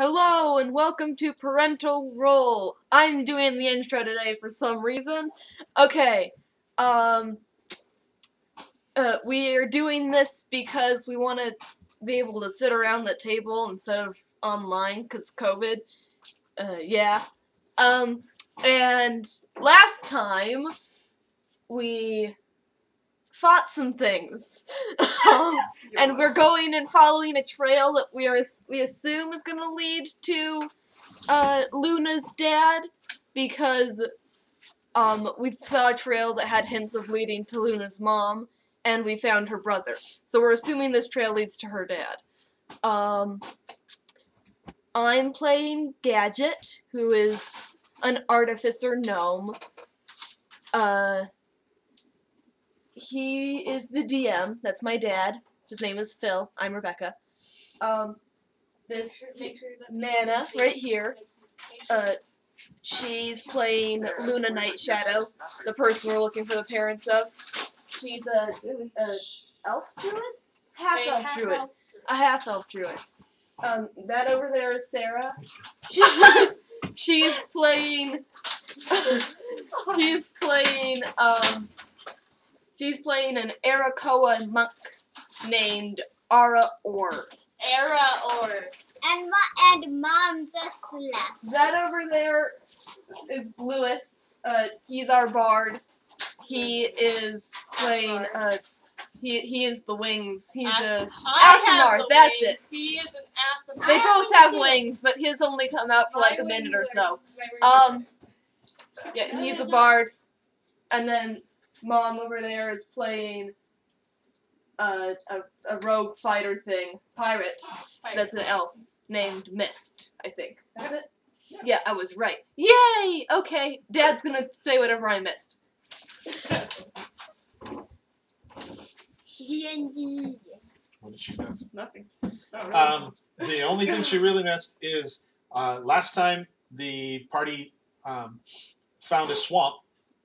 Hello and welcome to Parental Roll. I'm doing the intro today for some reason. Okay, um, uh, we are doing this because we want to be able to sit around the table instead of online because COVID. Uh, yeah. Um, and last time we fought some things. um, and we're going and following a trail that we are we assume is going to lead to uh, Luna's dad because um, we saw a trail that had hints of leading to Luna's mom, and we found her brother. So we're assuming this trail leads to her dad. Um, I'm playing Gadget, who is an artificer gnome. Uh, he is the DM. That's my dad. His name is Phil. I'm Rebecca. Um, this Nana right here. Uh, she's playing Luna Night Shadow, the person we're looking for the parents of. She's a, a elf druid, half elf druid, a half elf druid. Um, that over there is Sarah. she's playing. she's playing. Um, she's playing an Aarakocra monk named Ara Or. Ara or And my and mom just left. That over there is Lewis. Uh, he's our bard. He is playing. Uh, he he is the wings. He's a. I Aasimar, that's wings. it. He is an Aasimar. They I both have have wings wings, but his only come out for like a minute or so. Um, yeah, he's a bard, and then mom over there is playing. Uh, a, a rogue fighter thing, pirate. are- That's an elf named Mist, I think. Is it? Yeah, I was right. Yay! Okay, Dad's gonna say whatever I missed. D and D. What did she miss? Nothing. Not really. Um, the only thing she really missed is uh, last time the party um, found a swamp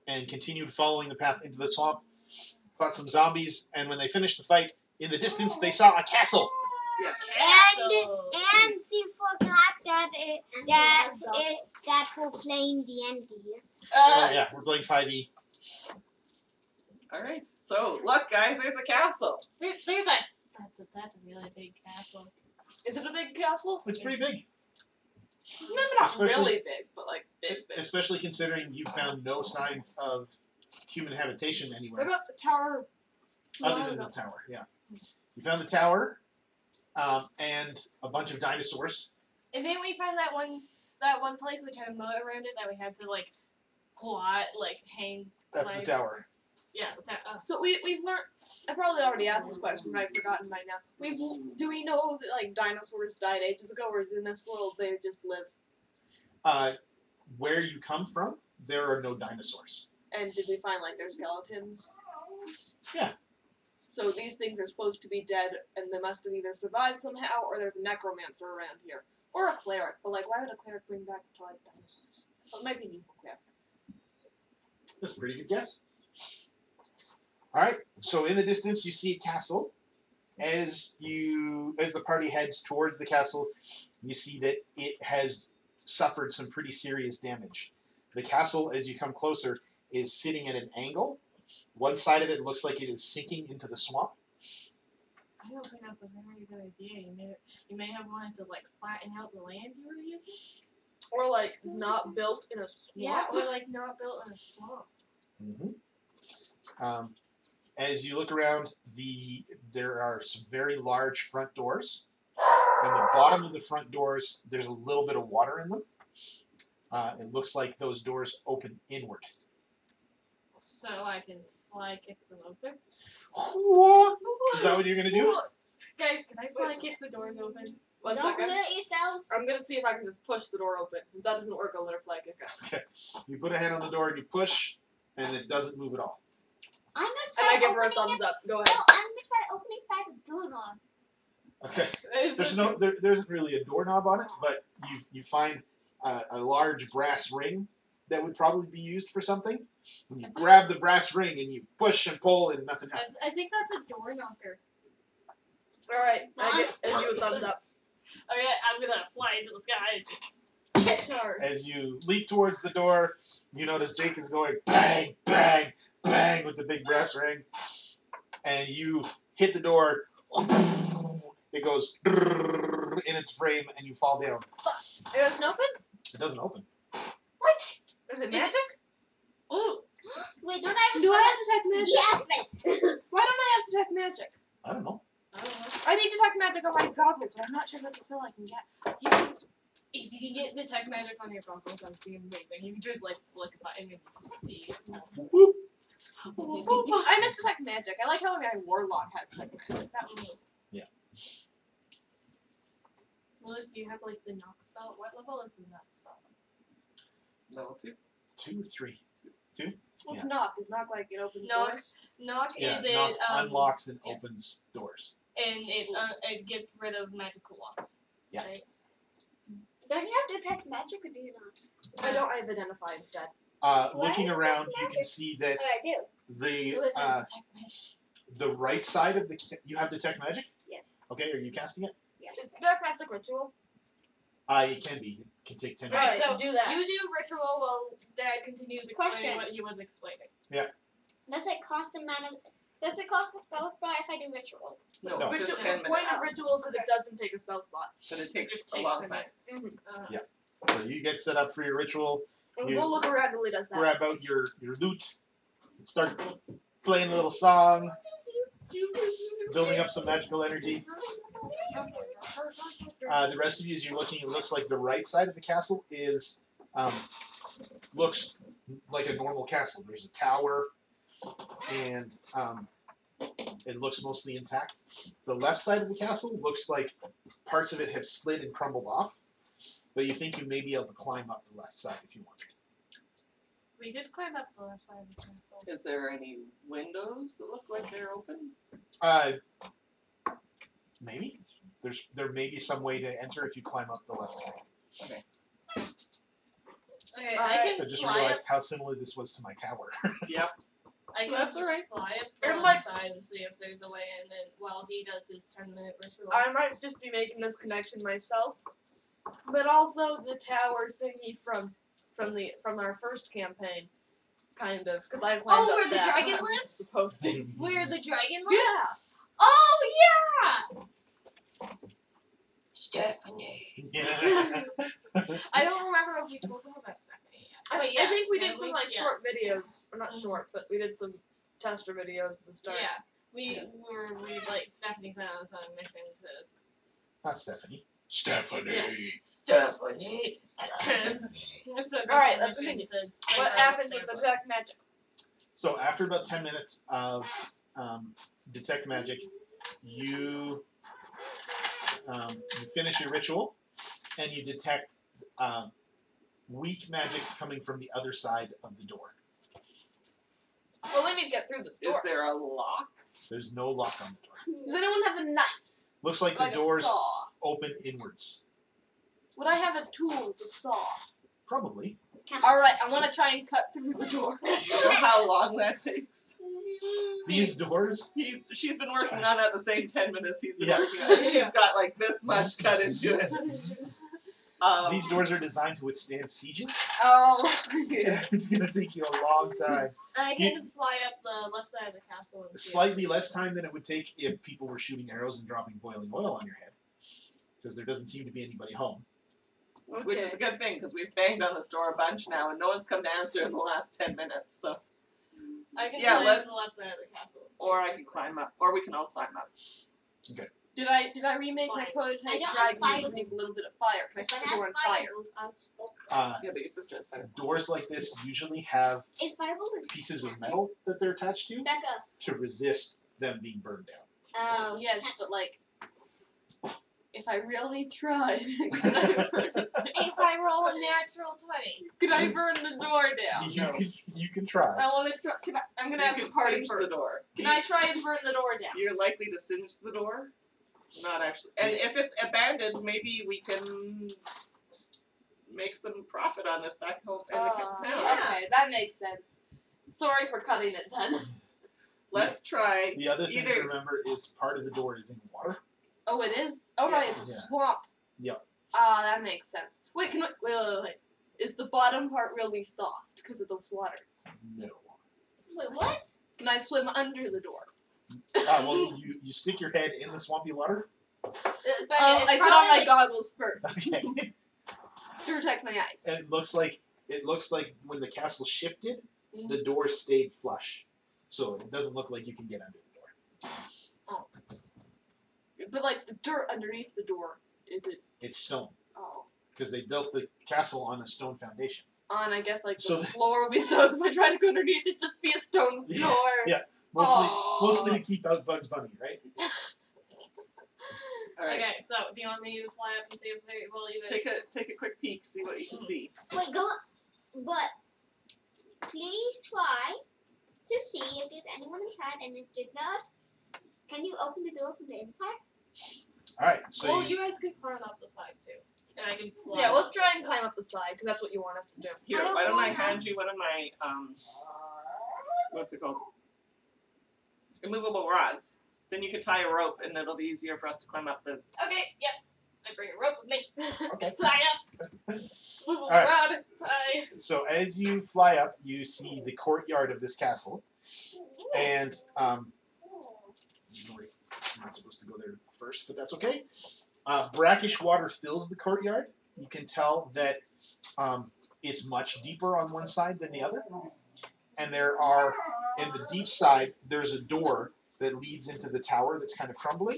and continued following the path into the swamp, fought some zombies, and when they finished the fight, in the distance they saw a castle. yes. And and she forgot that it, that it that we're playing D and D. Oh Uh, yeah, we're playing E. 5e. All right. So look, guys, there's a castle. there, there's a that's, a that's a really big castle. Is it a big castle? It's pretty big, Maybe not Especially- really big, but like big, big. especially considering you found no signs of human habitation anywhere. What anywhere about the tower? other than the tower. Yeah, you found the tower um, and a bunch of dinosaurs. And then we find that one that one place which had a moat around it that we had to like plot like hang. That's Like- the tower. Yeah. That, uh, So we we've learned. I probably already asked this question, but I've forgotten by now. We've do we know that like dinosaurs died ages ago, or is in this world they just live? Uh, where you come from, there are no dinosaurs. And did we find like their skeletons? Yeah. So these things are supposed to be dead, and they must have either survived somehow, or there's a necromancer around here, or a cleric. But like, why would a cleric bring back like dinosaurs? Well, it might be an evil cleric. That's a pretty good guess. All right. So in the distance, you see a castle. As you, as the party heads towards the castle, you see that it has suffered some pretty serious damage. The castle, as you come closer, is sitting at an angle. One side of it looks like it is sinking into the swamp. I don't think that's a very good idea. You may you may have wanted to like flatten out the land you were using. Or like not built in a swamp. Yeah, swamp. or like not built in a swamp. Mm-hmm. Um, as you look around, the there are some very large front doors. In the bottom of the front doors, there's a little bit of water in them. Uh, it looks like those doors open inward. So I can fly kick them open. What? Is that what you're gonna do? Guys, can I fly kick the doors open? One Don't second. hurt yourself. I'm gonna see if I can just push the door open. If that doesn't work, I'll let her fly kick it. You put a hand on the door and you push, and it doesn't move at all. I'm gonna And I give her a thumbs up. Go No, ahead. I'm gonna try opening by the doorknob. Okay. There's no there, there isn't really a doorknob on it, but you you find uh, a large brass ring that would probably be used for something. And you grab the brass ring and you push and pull and nothing happens. I think that's a door knocker. All right. I give and you a thumbs up. Yeah, I'm gonna fly into the sky and just catch her. As you leap towards the door, you notice Jake is going bang, bang, bang with the big brass ring, and you hit the door. It goes in its frame, and you fall down. It doesn't open? It doesn't open. What? Is it magic? Ooh, Wait, don't I have Do to I have detect magic? Deactivate. Why don't I have to detect magic? I don't know. I don't know. I need to detect magic on my goggles, but I'm not sure what spell I can get. You if you can get detect magic on your goggles, that'd be amazing. You can just like flick a button and you can see. Whoop. I miss detect magic. I like how my warlock has detect magic. That was Mhm. Yeah. Lewis, do you have like the knock spell? What level is the knock spell? Level two. Two or three. What's knock? Is knock like it opens Knock. doors? Knock Yeah, is it um, unlocks and yeah. opens doors. and it uh, it gets rid of magical locks. Yeah. Right? Don't you have to detect magic or do you not? I don't. I have identify instead. Uh, What? looking around, you can see that Oh, I do. the Lewis has uh, detect magic. the right side of the ca- you have detect magic. Yes. Okay, are you casting it? Yes. Is detect magic ritual? Uh, it can be. It can take ten Right, minutes. so do that. You do ritual while Dad continues explaining Question. what he was explaining. Yeah. Does it cost a mana? Does it cost a spell slot if I do ritual? No, No. just Ritual- ten the point minutes. of ritual is that it doesn't take a spell slot. But it It takes just a takes long ten time. minutes. Uh, Yeah. So you get set up for your ritual. And You- we'll look around while he does that. Grab out your your loot. Start playing a little song, building up some magical energy. Uh, the rest of you, as you're looking, it looks like the right side of the castle is um, looks like a normal castle. There's a tower, and um, it looks mostly intact. The left side of the castle looks like parts of it have slid and crumbled off, but you think you may be able to climb up the left side if you wanted. We did climb up the left side of the castle. Is there any windows that look like they're open? Uh, maybe there's there may be some way to enter if you climb up the left side. Okay, I Alright. can I just fly up. realized how similar this was to my tower. Yep. I can That's alright. fly up Or the my- side and see if there's a way, in, and then while he does his ten minute ritual. I might just be making this connection myself, but also the tower thingy from from the from our first campaign, kind of because I climbed Oh, up where the that dragon when I was lives? Supposed to. Where the dragon lives? Yeah. Oh yeah. Stephanie. Yeah. I don't remember if we told him about Stephanie yet. I, But I think we did some like yeah. short videos, or not short, but we did some tester videos at the start. Yeah, we were we like Stephanie sent us on a mission to Not Stephanie. Stephanie. Stephanie. Alright, let's continue. What happens with the detect magic? So after about ten minutes of um, detect magic, you um, you finish your ritual, and you detect um, weak magic coming from the other side of the door. Well, we need to get through this door. Is there a lock? There's no lock on the door. Does anyone have a knife? Looks like, Like the doors saw. open inwards. Would I have a tool? It's a saw. Probably. All right, I want to try and cut through the door. You know how long that takes? These doors. He's she's been working on that the same ten minutes he's been Yeah. working on it. She's got like this much cut into it. Um, These doors are designed to withstand sieges. Oh. it's gonna take you a long time. I can fly up the left side of the castle and see. Slightly less time than it would take if people were shooting arrows and dropping boiling oil on your head, because there doesn't seem to be anybody home. which is a good thing because we've banged on this door a bunch now and no one's come to answer in the last ten minutes. So, I can Yeah, climb let's- the left side of the castle. or I can climb up, or we can all climb up. Did I did I remake my Fine. prototype I don't have dragon? fire. It needs a little bit of fire. Can I set the door have on fire? firebolt, I'll just go. Uh, Yeah, but your sister has better. doors like this usually have Is pieces of metal that they're attached to Becca? to resist them being burned down. Um, Yes, but like, if I really tried, could I burn, If I roll a natural twenty. could I burn the door down? You No. can you can try. I want to try. Can I, I'm gonna you have can the party cinch first. the door. Can I try and burn the door down? You're likely to singe the door. Not actually. And if it's abandoned, maybe we can make some profit on this back home in the Uh, town. Yeah. Okay, that makes sense. Sorry for cutting it then. Let's try. The other thing to remember is part of the door is in water. Oh, it is. Oh, right, it's a Yeah. swamp. Yep. Ah, that makes sense. Wait, can I, wait, wait, wait, wait. Is the bottom part really soft because of the water? No. Wait, what? Can I swim under the door? Ah, well, you, you stick your head in the swampy water. But Oh, I put on my probably- goggles first Okay. to protect my eyes. and it looks like it looks like when the castle shifted, Mm-hmm. the door stayed flush, so it doesn't look like you can get under the door. But like the dirt underneath the door, is it? It's stone Oh, because they built the castle on a stone foundation. on I guess like the So the- floor will be so. If I try to go underneath, it just be a stone Yeah, floor. yeah. Mostly, Aw. mostly to keep out Bugs Bunny, right? All right. Okay, so do you want me to fly up and see if they well you guys Take a take a quick peek, see what you can see. Wait, go. But please try to see if there's anyone inside, and if there's not, can you open the door from the inside? All right. So Well you, you guys could climb up the side too. And I can fly. Yeah, let's try and climb up the side because that's what you want us to do. Here, I don't why don't I hand you one of my um, what's it called? Immovable rods. Then you can tie a rope, and it'll be easier for us to climb up the. Okay, yep. I bring a rope with me. Okay. Fly up. Move All right. rod. Tie. so as you fly up, you see the courtyard of this castle, and um, sorry, I'm not supposed to go there first, but that's okay. Uh, brackish water fills the courtyard. You can tell that um, it's much deeper on one side than the other, and there are in the deep side there's a door that leads into the tower that's kind of crumbling.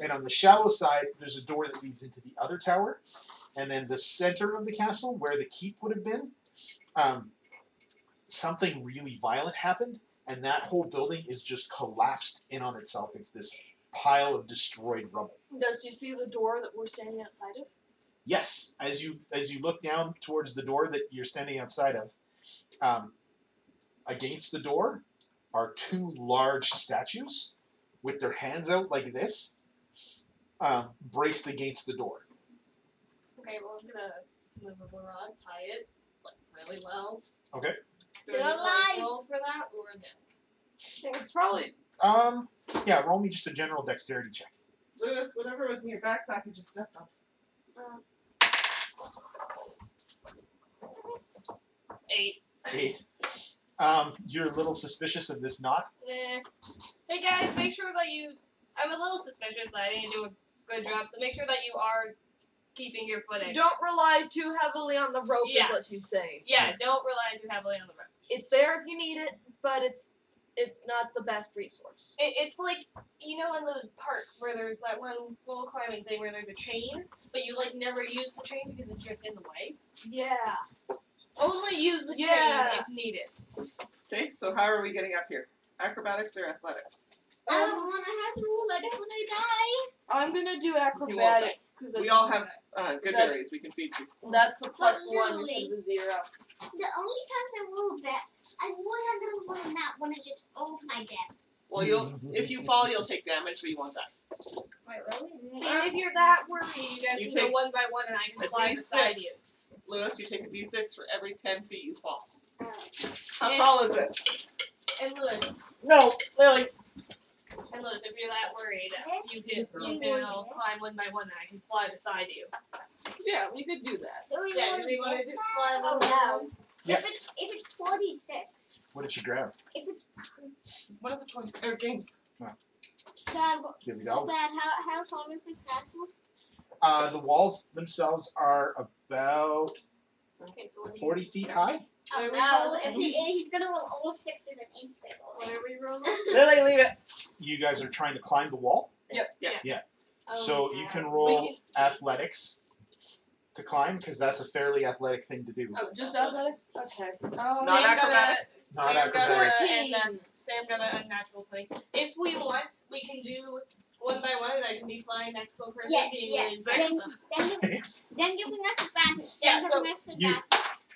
And on the shallow side, there's a door that leads into the other tower. And then the center of the castle, where the keep would have been, um, something really violent happened, and that whole building is just collapsed in on itself. It's this pile of destroyed rubble. Does you see the door that we're standing outside of? Yes, as you as you look down towards the door that you're standing outside of, um, against the door are two large statues with their hands out like this, um, braced against the door. Okay, well I'm gonna move a rod, tie it like really well. Okay. Do I They're to, like, roll for that or no? It's probably. Um, yeah, roll me just a general dexterity check. Lewis, whatever was in your backpack, you just stepped on. Eight. Eight. Um, you're a little suspicious of this knot. Nah. Hey guys, make sure that you. I'm a little suspicious that I didn't do a good job, so make sure that you are keeping your footing. Don't rely too heavily on the rope, Yeah. is what she's saying. yeah, don't rely too heavily on the rope. It's there if you need it, but it's it's not the best resource. It, it's like you know in those parks where there's that one wall climbing thing where there's a chain, but you like never use the chain because it's just in the way. Yeah. Only use the Yeah. chain if needed. Okay, so how are we getting up here? Acrobatics or athletics? I don't want to have to roll. I don't want to die. I'm gonna do acrobatics because We all have uh, good berries we can feed you. that's a plus But one literally- instead of a zero. The only times I roll bad, I would have want to not want to just hold my death. Well, you'll if you fall, you'll take damage, so you want that. Wait, really? And if you're that worried, you guys You can go take one by one, and I can fly beside you. d6. Lewis, you take a d6 for every 10 feet you fall. Uh, How And- tall is this? And Lewis, No, Lily. And Lewis, if you're that worried, This? you can you can uh, climb one by one, and I can fly beside you. Yeah, we could do that. do we Yeah, want do we want to this fly time? one Oh by no. one? Yeah. If it's if it's forty six, What did you grab? if it's What are the choices? Or games? Dad, Here we go. Dad, how how tall is this castle? Uh, the walls themselves are about Okay, so what do you 40 feet high. Oh Where we no, roll? if he, he's gonna roll all sixes and instant. What are we rolling? Lily, leave it. You guys are trying to climb the wall, Yep. Yeah. Yeah. Oh, so you can roll We athletics to climb because that's a fairly athletic thing to do. Oh, just athletics? Okay. Oh, Not Sam got a- acrobatics? Not Sam got a- acrobatics. and then Sam got a unnatural twenty. If we want, we can do one by one, and I can be flying next to the person Yes, yes. really Then, then, Six. then giving us advantage. Yeah, so giving us you-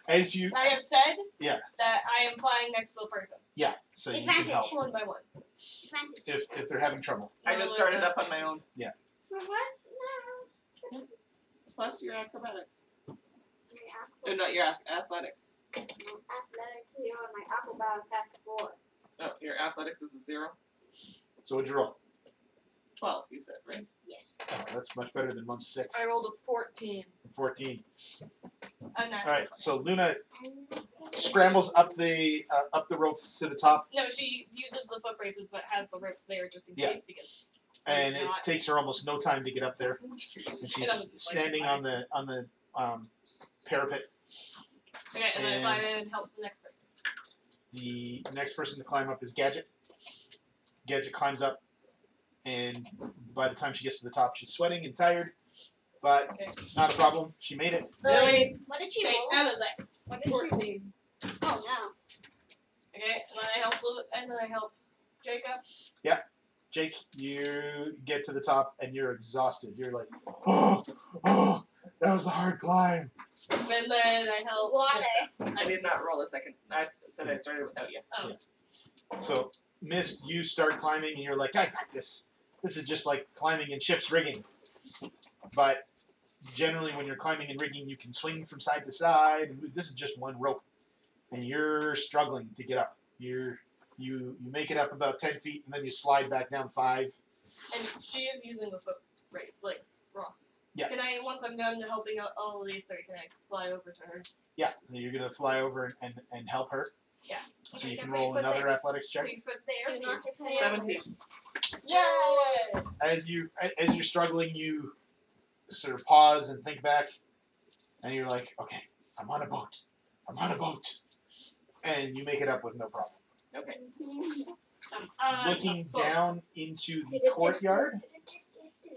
As you, I have said Yeah. that I am flying next to the person. yeah, so you can Advantage. help One by one. Advantage. if, if they're having trouble. I just started up on my own. For what? No. Plus your acrobatics. Yeah. Oh, not your ath- athletics. Athletics zero, my acrobat past four. No, your athletics is a zero. So what'd you roll? Twelve, you said, right? Yes. Oh, that's much better than Mum's six. I rolled a 14. 14. I'm. All right, so Luna scrambles up the uh, up the rope to the top, No, she uses the foot braces, but has the rope there just in Yeah. case because. and It's it not- takes her almost no time to get up there. And she's doesn't, like, standing fly. on the on the um, parapet. Okay, and then if I And- help the next person. The next person to climb up is Gadget. Gadget climbs up, and by the time she gets to the top, she's sweating and tired, but Okay. not a problem. She made it. Lily, What did she Okay, roll? how was that? What did she 14. Oh no. Okay, and then I help Lu- and then I help Jacob. Yeah. Jake, you get to the top and you're exhausted. You're like, oh, oh, that was a hard climb. And then I no. help. Water. I did not roll a second. I said I started without you. Oh, So, Mist, you start climbing and you're like, I got this. This is just like climbing in ship's rigging. But generally, when you're climbing in rigging, you can swing from side to side. This is just one rope, and you're struggling to get up. You're you you make it up about ten feet, and then you slide back down five. And she is using the foot right, like rocks. Yeah. Can I, once I'm done helping out all of these three, can I fly over to her? Yeah, so you're going to fly over and, and, help her. Yeah. So you can roll another there. athletics check. 17. Yay! as you as you're struggling, you sort of pause and think back, and you're like, okay, I'm on a boat. I'm on a boat, and you make it up with no problem. Okay. Uh, Looking down into the courtyard,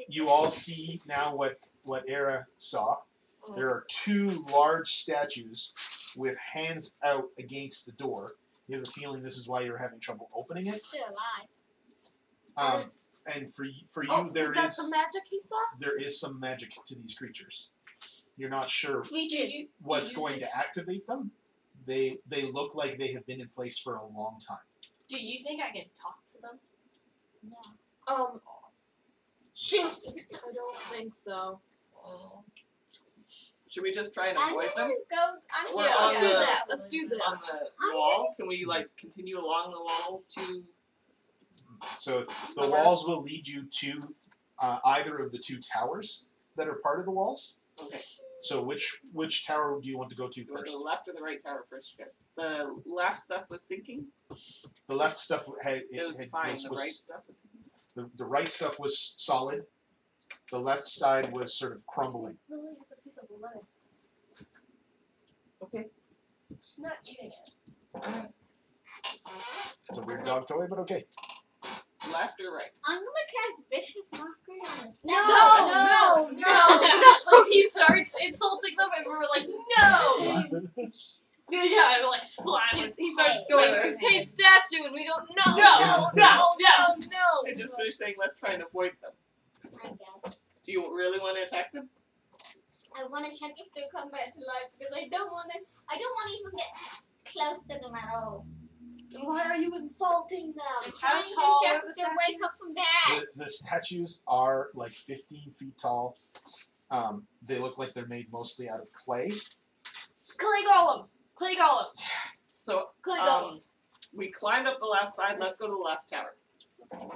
you all see now what what Era saw. There are two large statues with hands out against the door. You have a feeling this is why you're having trouble opening it. Still alive. Um, and for for you, Oh, there is that is the magic he saw? there is some magic to these creatures. You're not sure Creatures. what's you going think- to activate them. They they look like they have been in place for a long time. Do you think I can talk to them? No. Um, Shoot. I don't think so. Should we just try and avoid them go. I'm We're yeah, gonna on let's go. do that. Let's do that. on the wall? Can we like continue along the wall to? So the Somewhere? walls will lead you to uh, either of the two towers that are part of the walls. Okay. So which which tower do you want to go to Go to first? the left or the right tower first, you guys. The left stuff was sinking. The left stuff had It was had- fine. was- The right stuff was sinking. the, the right stuff was solid. The left side was sort of crumbling. Lily has a piece of lettuce. Okay. She's not eating it. It's a weird dog toy, but okay. Left or right? I'm gonna cast vicious mockery on this. No, no, no, no. like he starts insulting them, and we're like, no. Yeah, yeah, and like slap. He, starts Hey, going, wait, hey, statue, and we go, no, No, no, no, no, no, no. I just finished saying let's try and avoid them. I guess. Do you really want to attack them? I want to check if they come back to life because I don't want to. I don't want to even get close to them at all. Why are you insulting them? I'm How trying tall to check are if the wake up statues? from that. The, the statues are like 15 feet tall. Um, they look like they're made mostly out of clay. Clay golems. Clay golems. So Clay Um, golems. we climbed up the left side. Let's go to the left tower.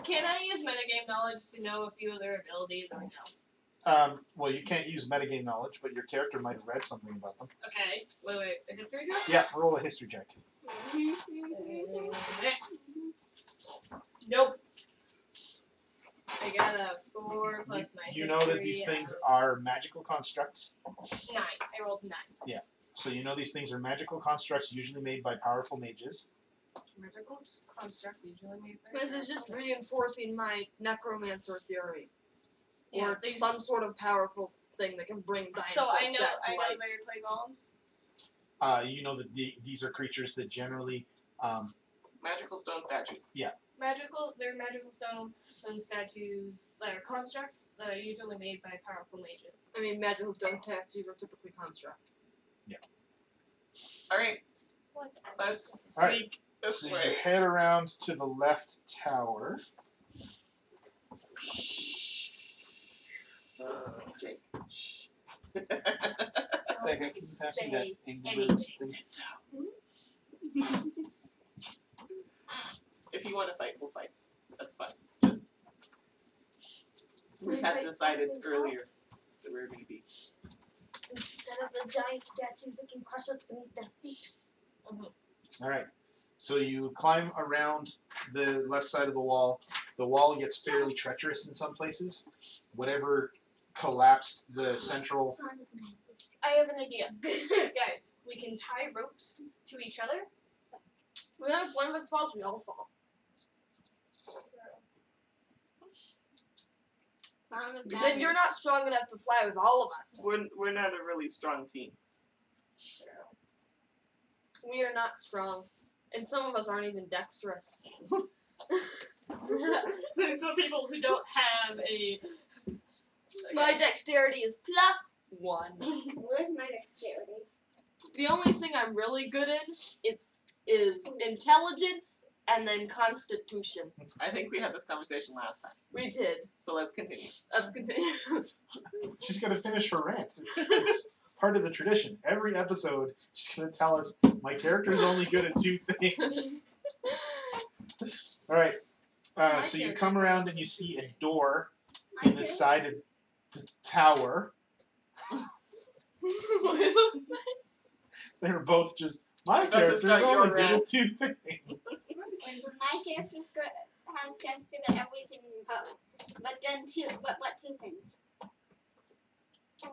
Can I use metagame knowledge to know a few of their abilities or no? Um, well, you can't use metagame knowledge, but your character might have read something about them. Okay. Wait, wait. A history check? Yeah, roll a history check. Nope. I got a four You, plus my you know that history, these uh, things are magical constructs. Nine. I rolled nine. So you know these things are magical constructs usually made by powerful mages. Magical constructs usually made by This is just reinforcing my necromancer theory. Yeah, or these- some sort of powerful thing that can bring dinosaurs So I know back to I know life. they're clay golems. Uh, you know that the, these are creatures that generally um, Magical stone statues. Yeah. Magical they're magical stone stone statues that are constructs that are usually made by powerful mages. I mean, magical stone statues are typically constructs. Yeah. All right, What? let's All right. sneak this So you way. head around to the left tower. Uh, Jake. Shh. Don't Becca, can you pass me that say anything. Birds thing? if you want to fight, we'll fight. That's fine. Just we had decided earlier that we were going to be. Instead of the giant statues that can crush us beneath their feet. Mm-hmm. All right. So you climb around the left side of the wall. The wall gets fairly treacherous in some places. Whatever collapsed the central. I have an idea. Guys, we can tie ropes to each other. And then if one of us falls, we all fall. Then you're not strong enough to fly with all of us. We're, we're not a really strong team. We are not strong. And some of us aren't even dexterous. There's some people who don't have a. My dexterity is plus one. Where's my dexterity? The only thing I'm really good in is is intelligence and then constitution. I think we had this conversation last time. We did. So let's continue. Let's continue. She's gonna finish her rant. It's, it's part of the tradition. Every episode, she's gonna tell us my character is only good at two things. All right. Uh, so you come around and you see a door in the side of the tower. what was that? They were both just my About to character's start your only good rant. two things. And my character's good has just good at everything but but then two but what two things?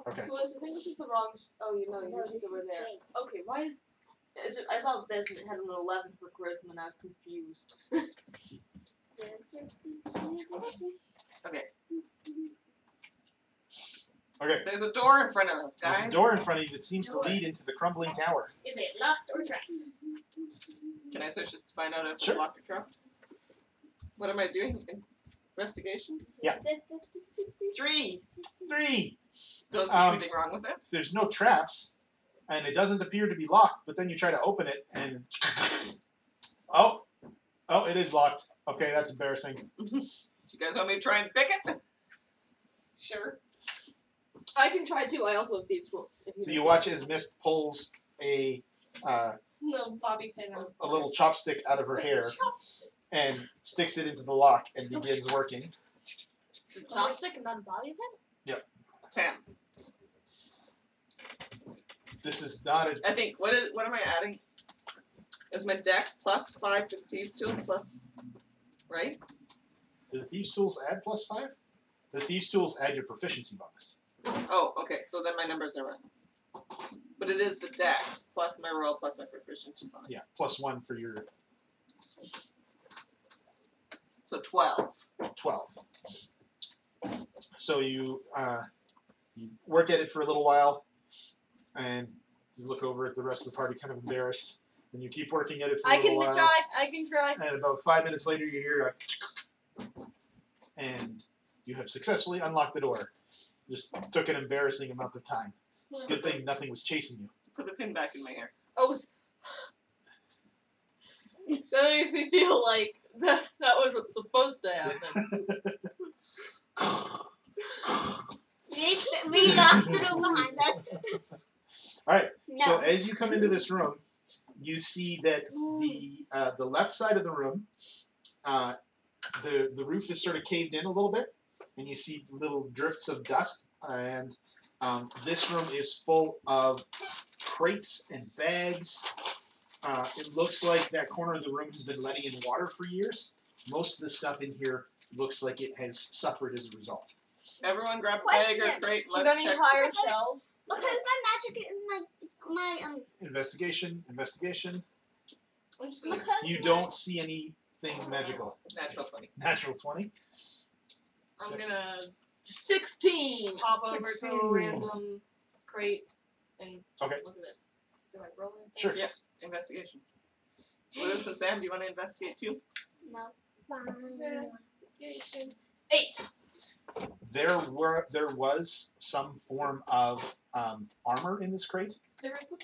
Okay. Well, I think this is the wrong. Oh, you know, No, yours this is over is there. fake. Okay, why is? It's just, I saw this and it had an 11 for charisma and I was confused. Okay. There's a door in front of us, guys. There's a door in front of you that seems Door. to lead into the crumbling tower. Is it locked or trapped? Can I search this to find out if Sure. it's locked or trapped? What am I doing? Investigation? Yeah. Three! Three. Don't see Um, anything wrong with it. There's no traps, and it doesn't appear to be locked. But then you try to open it, and oh, oh, it is locked. Okay, that's embarrassing. Do you guys want me to try and pick it? Sure. I can try too. I also have thieves' tools. if So you watch as Mist pulls a uh, No bobby pin. on- a little chopstick out of her hair and sticks it into the lock and begins working. Chopstick and not a body attack? Ten. This is not a I think. What is? What am I adding? Is my dex plus five to thieves tools plus, right? Do the thieves' tools add plus five? The thieves' tools add your proficiency bonus. Oh, okay. So then my numbers are right. But it is the dex plus my roll plus my proficiency bonus. Yeah, plus one for your So twelve. twelve. So you uh, you work at it for a little while, and you look over at the rest of the party, kind of embarrassed. And you keep working at it for a I little can while. try. I can try. And about five minutes later, you hear a and you have successfully unlocked the door. Just took an embarrassing amount of time. Good thing nothing was chasing you. Put the pin back in my hair. Oh, s- that makes me feel like that, that was what's supposed to happen. We, we lost it all behind us. Alright, No. so as you come into this room, you see that the uh, the left side of the room, uh, the the roof is sort of caved in a little bit, and you see little drifts of dust. And um, this room is full of crates and bags. Uh, it looks like that corner of the room has been letting in water for years. Most of the stuff in here looks like it has suffered as a result. Everyone grab a bag or crate. Let's there any check. higher Okay. shelves? Because my magic is my my um Investigation, investigation. because You don't see anything magical. Natural twenty. Natural twenty. I'm gonna 16. hop over to 16. a random crate and just Okay. look at it. Do I roll it? Sure. Yeah. Investigation. Lewis and Sam, do you want to investigate too? No. Investigation. Eight. There were there was some form of um, armor in this crate, There is a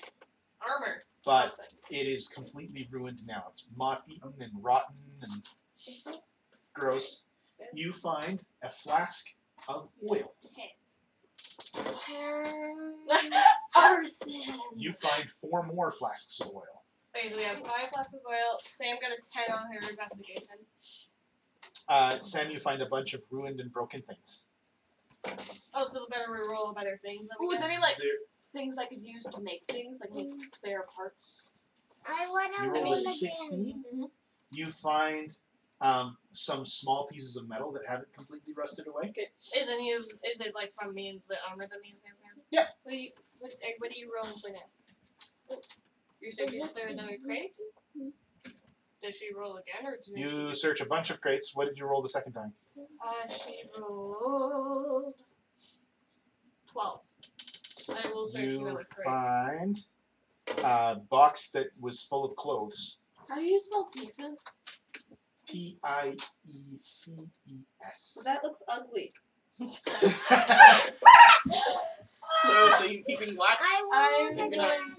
Armor. but Something. it is completely ruined now. It's moth-eaten and rotten and gross. You find a flask of oil. arson. You find four more flasks of oil. Okay, so we have five flasks of oil. Sam got a ten on her investigation. Uh, Sam, you find a bunch of ruined and broken things. Oh, so the better we roll, the better things. that we Ooh, is there any like There, things I could use to make things like make spare parts? I wanna you roll roll a again. 16. Mhm. You find um, some small pieces of metal that haven't completely rusted away. Is any of is it like from me and the armor that me and Sam have? Yeah. What do you what, uh, what are you rolling for now? You're searching for another crate. Does she roll again or did You she search a bunch of crates. What did you roll the second time? Uh, she rolled twelve. I will search You another crate. find a box that was full of clothes. How do you spell pieces? P I E C E S. Well, that looks ugly. So, so you keeping watch? I I'm want gonna, again. I'm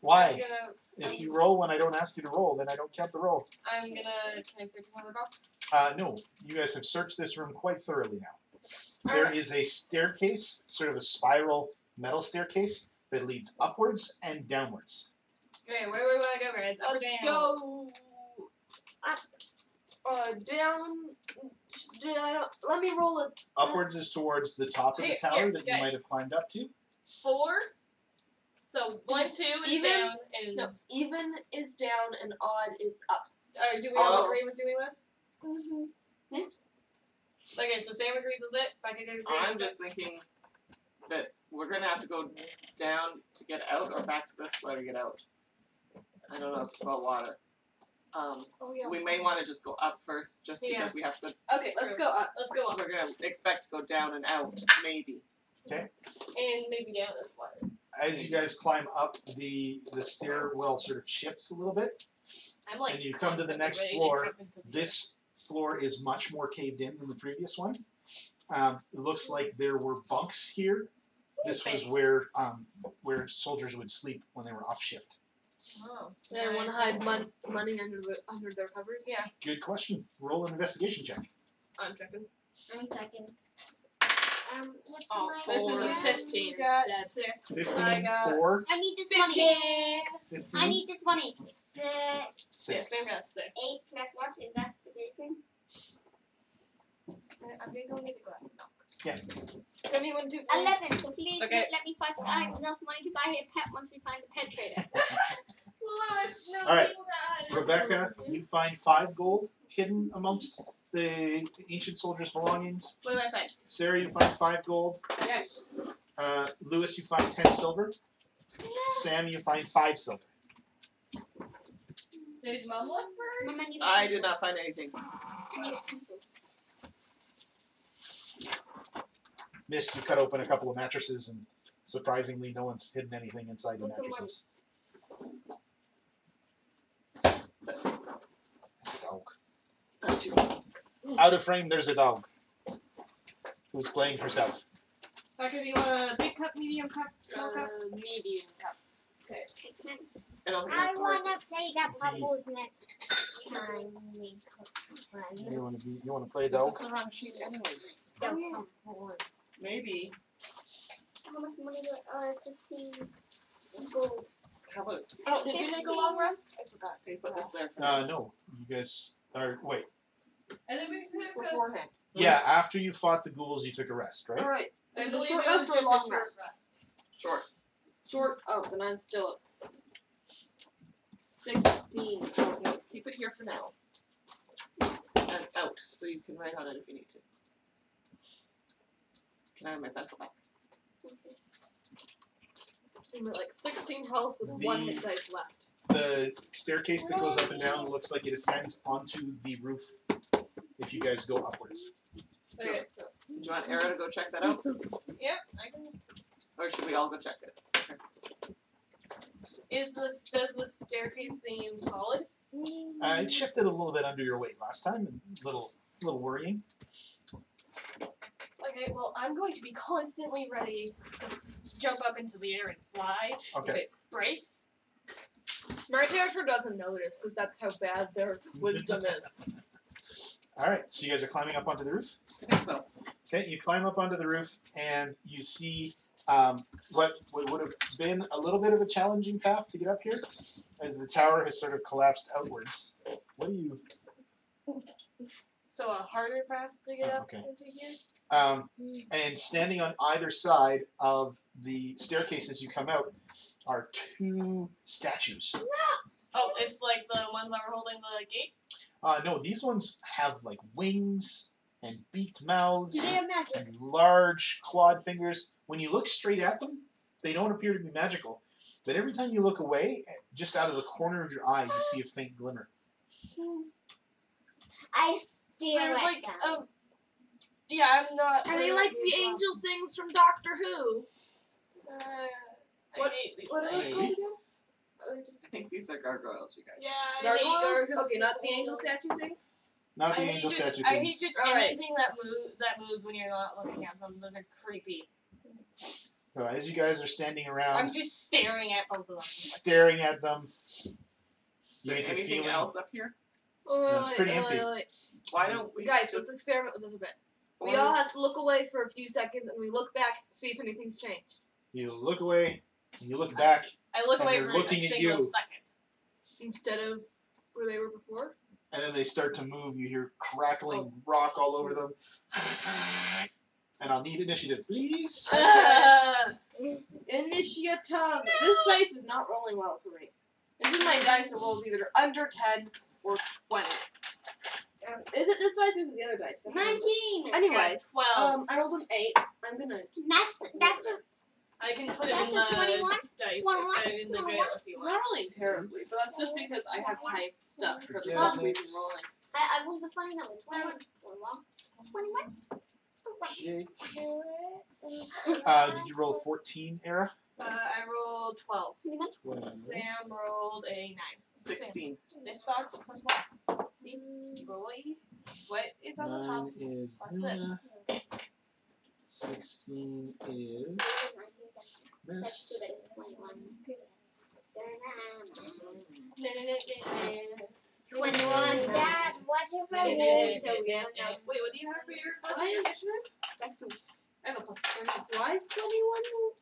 Why? gonna, If you roll when I don't ask you to roll, then I don't count the roll. I'm gonna. Can I search another box? Uh, no, you guys have searched this room quite thoroughly now. There is a staircase, sort of a spiral metal staircase that leads upwards and downwards. Okay, where where do I go, guys? Up Let's go up, uh, down. down. Let me roll a. Upwards is towards the top of the Here, tower here, that you guys. might have climbed up to. Four. So one, two is Even- down, and No, even is down and odd is up. uh, do we all Oh. agree with doing this? Mhm. Okay, so Sam agrees with it. Becca agrees I'm with just thinking that we're gonna have to go down to get out or back to this floor to get out. I don't know if it's about water. Um. Oh yeah. we may want to just go up first, just Yeah. because we have to. Okay, let's go up. Let's go up We're gonna expect to go down and out, maybe. Okay. And maybe down this way. As you guys climb up, the the stairwell sort of shifts a little bit. I'm like. And you come to the next ready to floor. jump into the- This floor is much more caved in than the previous one. Um, it looks like there were bunks here. This was Space. where um, where soldiers would sleep when they were off shift. Oh. They don't want to hide mon- money under the under their covers. Yeah. Good question. Roll an investigation check. I'm checking. One second. Um, what's Oh, my This is a 15 You got instead. six. I got four, I need this money. six. I need this money. Six, Yeah, six. Sam got six. eight plus what? Investigation. I'm gonna go get the glass. No. Yeah. Anyone do Eleven. So please Okay. let me find. I have enough money to buy a pet once we find a pet trader. Lois, no, All right. you got it. Rebecca, you find five gold hidden amongst the ancient soldiers' belongings. What did I find? Sarah, you find five gold. Yes. Uh, Lewis, you find ten silver. Sam, you find five silver. Did mom look for? Mama, need a I pencil. did not find anything. I need pencil. Mist, you cut open a couple of mattresses, and surprisingly, no one's hidden anything inside the Look at mattresses. That's a dog. Out of frame, there's a dog who's playing herself. Becca, do you want a big cup, medium cup, small cup? uh, medium cup. I I wanna play that The- bubbles next time. You want to be? You want to play This is the wrong sheet, anyways. Don't Maybe. How much money do I? Uh, fifteen gold. How about Oh, did you take a long rest? I forgot. they put this there? For Uh, no. You guys are wait. And then we took a. Beforehand. Yeah, after you fought the ghouls, you took a rest, right? Alright. I Is it a short rest or a just a long rest? rest. Short. Short. Oh, then I'm still at 16. No, keep it here for now. And out, so you can write on it if you need to. Can I have my pencil back? I'm at like 16 health with one The- hit dice left. The staircase that goes up and down looks like it ascends onto the roof. If you guys go upwards. Okay, so. Do you want Era to go check that out? Yep, I can. Or should we all go check it? Is this, does the staircase seem solid? Uh, it shifted a little bit under your weight last time, and little little worrying. Okay, well, I'm going to be constantly ready to jump up into the air and fly. Okay. If it breaks, My character doesn't notice because that's how bad their wisdom is. All right, so you guys are climbing up onto the roof. I think so. Okay, you climb up onto the roof and you see um, what, what would have been a little bit of a challenging path to get up here, as the tower has sort of collapsed outwards. What do you So a harder path to get up Okay. into here. Um, and standing on either side of the staircase as you come out are two statues. Oh, it's like the ones that were holding the gate. Uh, no, these ones have like wings and beaked mouths they have magic? and large clawed fingers. When you look straight at them, they don't appear to be magical. But every time you look away, just out of the corner of your eye, you see a faint glimmer. I still They're like, like them. um. Yeah, I'm not. Are they like the really- angel things from Doctor Who? Uh, What- I hate these What are those things. called again? I just think these are gargoyles, you guys. Yeah, I Gargoyles? gargoyles. Okay, not the angel statue things. Not the I hate angel just, statue I hate just Alright. anything that moves that moves when you're not looking at them. Those are creepy. Uh, as you guys are standing around, I'm just staring at both of them. staring at them, Is you there get the anything feeling. else up here? Oh, it's pretty empty. Why don't we Guys, just let's experiment with this a bit. We all have to look away for a few seconds, and we look back to see if anything's changed. You look away, and you look back, I look And away they're for looking a at single you. second. Instead of where they were before. and then they start to move. You hear crackling oh. rock all over them. And I'll need initiative, please. Initiative. This dice is not rolling well for me. This is my dice that rolls either under 10 or 20. Um, is it this dice or is it the other dice? I don't remember. Nineteen. Anyway, Twelve. um, I rolled an 8. I'm gonna. That's that's a I can put it that's in a the 21? dice One, or one, put it in the one, jail one. if you I'm want. not rolling terribly, but that's just because I have typed stuff for the Forget stuff it. we've been rolling. I, I was the funny number. Twenty-one. Twenty-one. Jake. Twenty-one. Uh, did you roll 14, Era? Uh, I rolled twelve. Twenty-one. Well, Sam rolled a nine. sixteen? This box plus one. See, boy, what is on the top? Nine is What's Luna. this? 16 is That's this. too bad it's twenty-one. Twenty-one. Dad, what if I roll? yeah, So we yeah, have yeah. now- Wait, what do you have for your first Why is- initiative? That's two. I have a plus three. Why is 21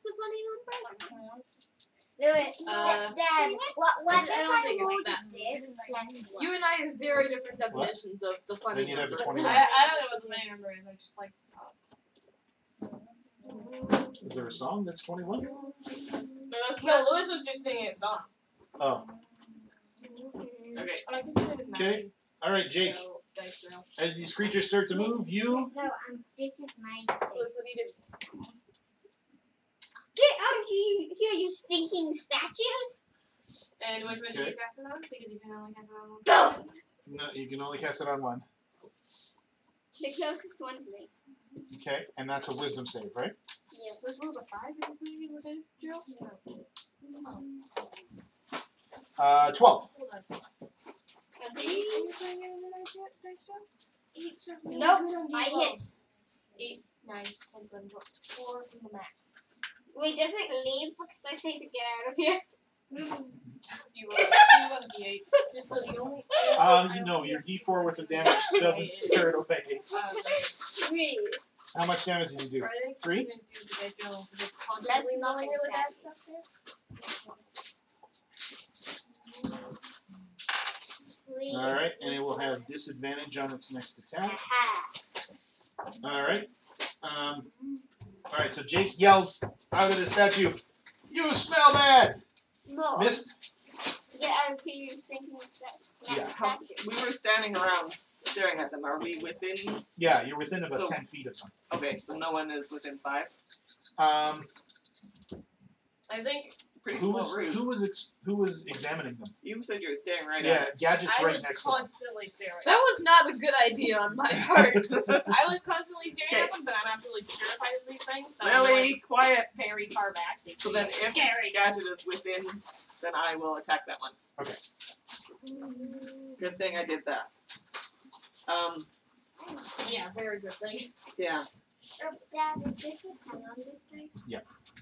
the funny number? Do it. Uh, Dad, what, what I if don't I think it's rolled that. this plus? You and I have very different What? definitions of the funny Then you'd have a number. 21. I, I don't know what the main number is. I just like the song. Is there a song that's 21? No, no, Lewis was just singing a song. Oh, Okay. I can put it in Okay. alright, Jake. So, dice roll. As these creatures start to move, you. No, um, this is my thing. Lewis, what do you do? Get out of here, here, you stinking statues! And which one do you cast it on? Because you can only cast it on one. Boom! No, you can only cast it on one. The closest one to me. Okay, and that's a wisdom save, right? Yes. This rolled a five. Are you with this, Jill? Uh, 12. Eight, are really Nope, good on I D12s. hit. Eight, nine, ten, eleven, twelve. It's Four from the max. Wait, does it leave because I say to get out of here? You roll two on D8. Just so you only. Um, you know, your d4 worth of damage doesn't scare it away. Uh, Three. How much damage did you do? Three? I'm gonna do the dice roll since it's Let's not knowing like really that. bad stuff there. Three. Alright, and it will have disadvantage on its next attack. Alright. Um, Alright, so Jake yells out of the statue, You smell bad! No. Missed? Get out of here, you stinking sex. Yeah. How, we were standing around staring at them. Are we within? Yeah, you're within about So- 10 feet of them. Okay, so no one is within five. Um, I think It's a pretty who small was room. who was ex- who was examining them? You said you were staring right Yeah, at Gadget's I right was next to them. constantly staring. That was not a good idea on my part. I was constantly staring at Okay. them, but I'm absolutely terrified of these things. So. I'm Lily, like quiet. very far back. It's So then, if scary. Gadget is within, then I will attack that one. Okay. Good thing I did that. Um, Yeah, very good thing. yeah, Oh, Dad, is this a 10 on this dice?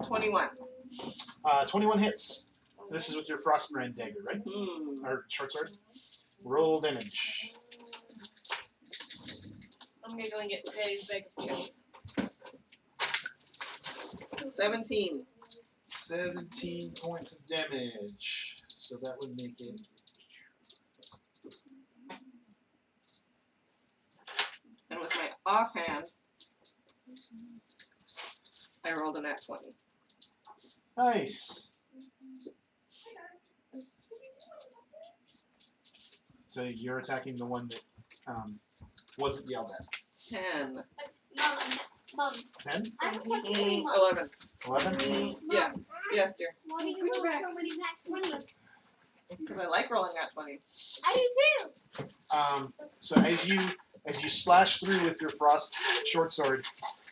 Twenty-one. Uh, 21 hits. This is with your Frostbrand dagger, right? Hmm. Or short sword. Roll damage. I'm gonna go and get today's bag of chips. Seventeen. 17 points of damage. So that would make it And with my offhand, I rolled a nat 20. Nice. So you're attacking the one that um, wasn't yelled at. 10. Mom, mom, 10? I have a question for Mm, Mom. 11. 11? Mm, yeah. Mom, Yes, dear. Why do you roll so many nat 20s? Because I like rolling nat 20s. I do too. Um, so as you as you slash through with your frost short sword,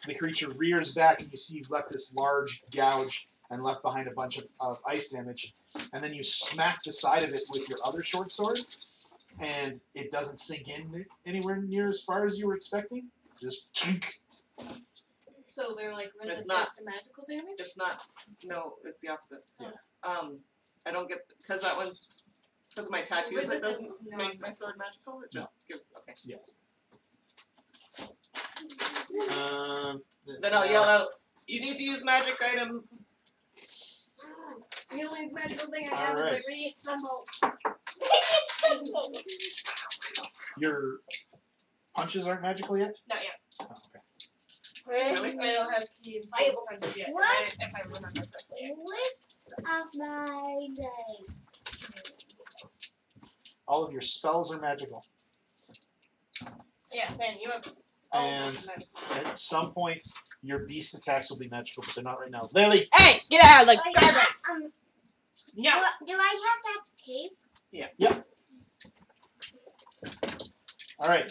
the creature rears back and you see you've left this large gouge and left behind a bunch of, of ice damage. And then you smack the side of it with your other short sword, and it doesn't sink in anywhere near as far as you were expecting. Just chink. So they're like It's resistant not- to magical damage. It's not. No, it's the opposite. Yeah. Um, I don't get because that one's because of my tattoos. It doesn't to make my sword magical. It just gives. Okay. Um, Then I'll yell out. You need to use magic items. The only magical thing I have is Alright. like radiant sunbolt. Your punches aren't magical yet. Not yet. Oh, okay. Really? I don't have key I- punches yet. What? If I, if I remember correctly. What's of my name? All of your spells are magical. Yeah, Sam, you have. And at some point, your beast attacks will be magical, but they're not right now. Lily, Hey, get out of the Oh, yeah, um, No. do, do I have that cape? Yeah. Yep. All right.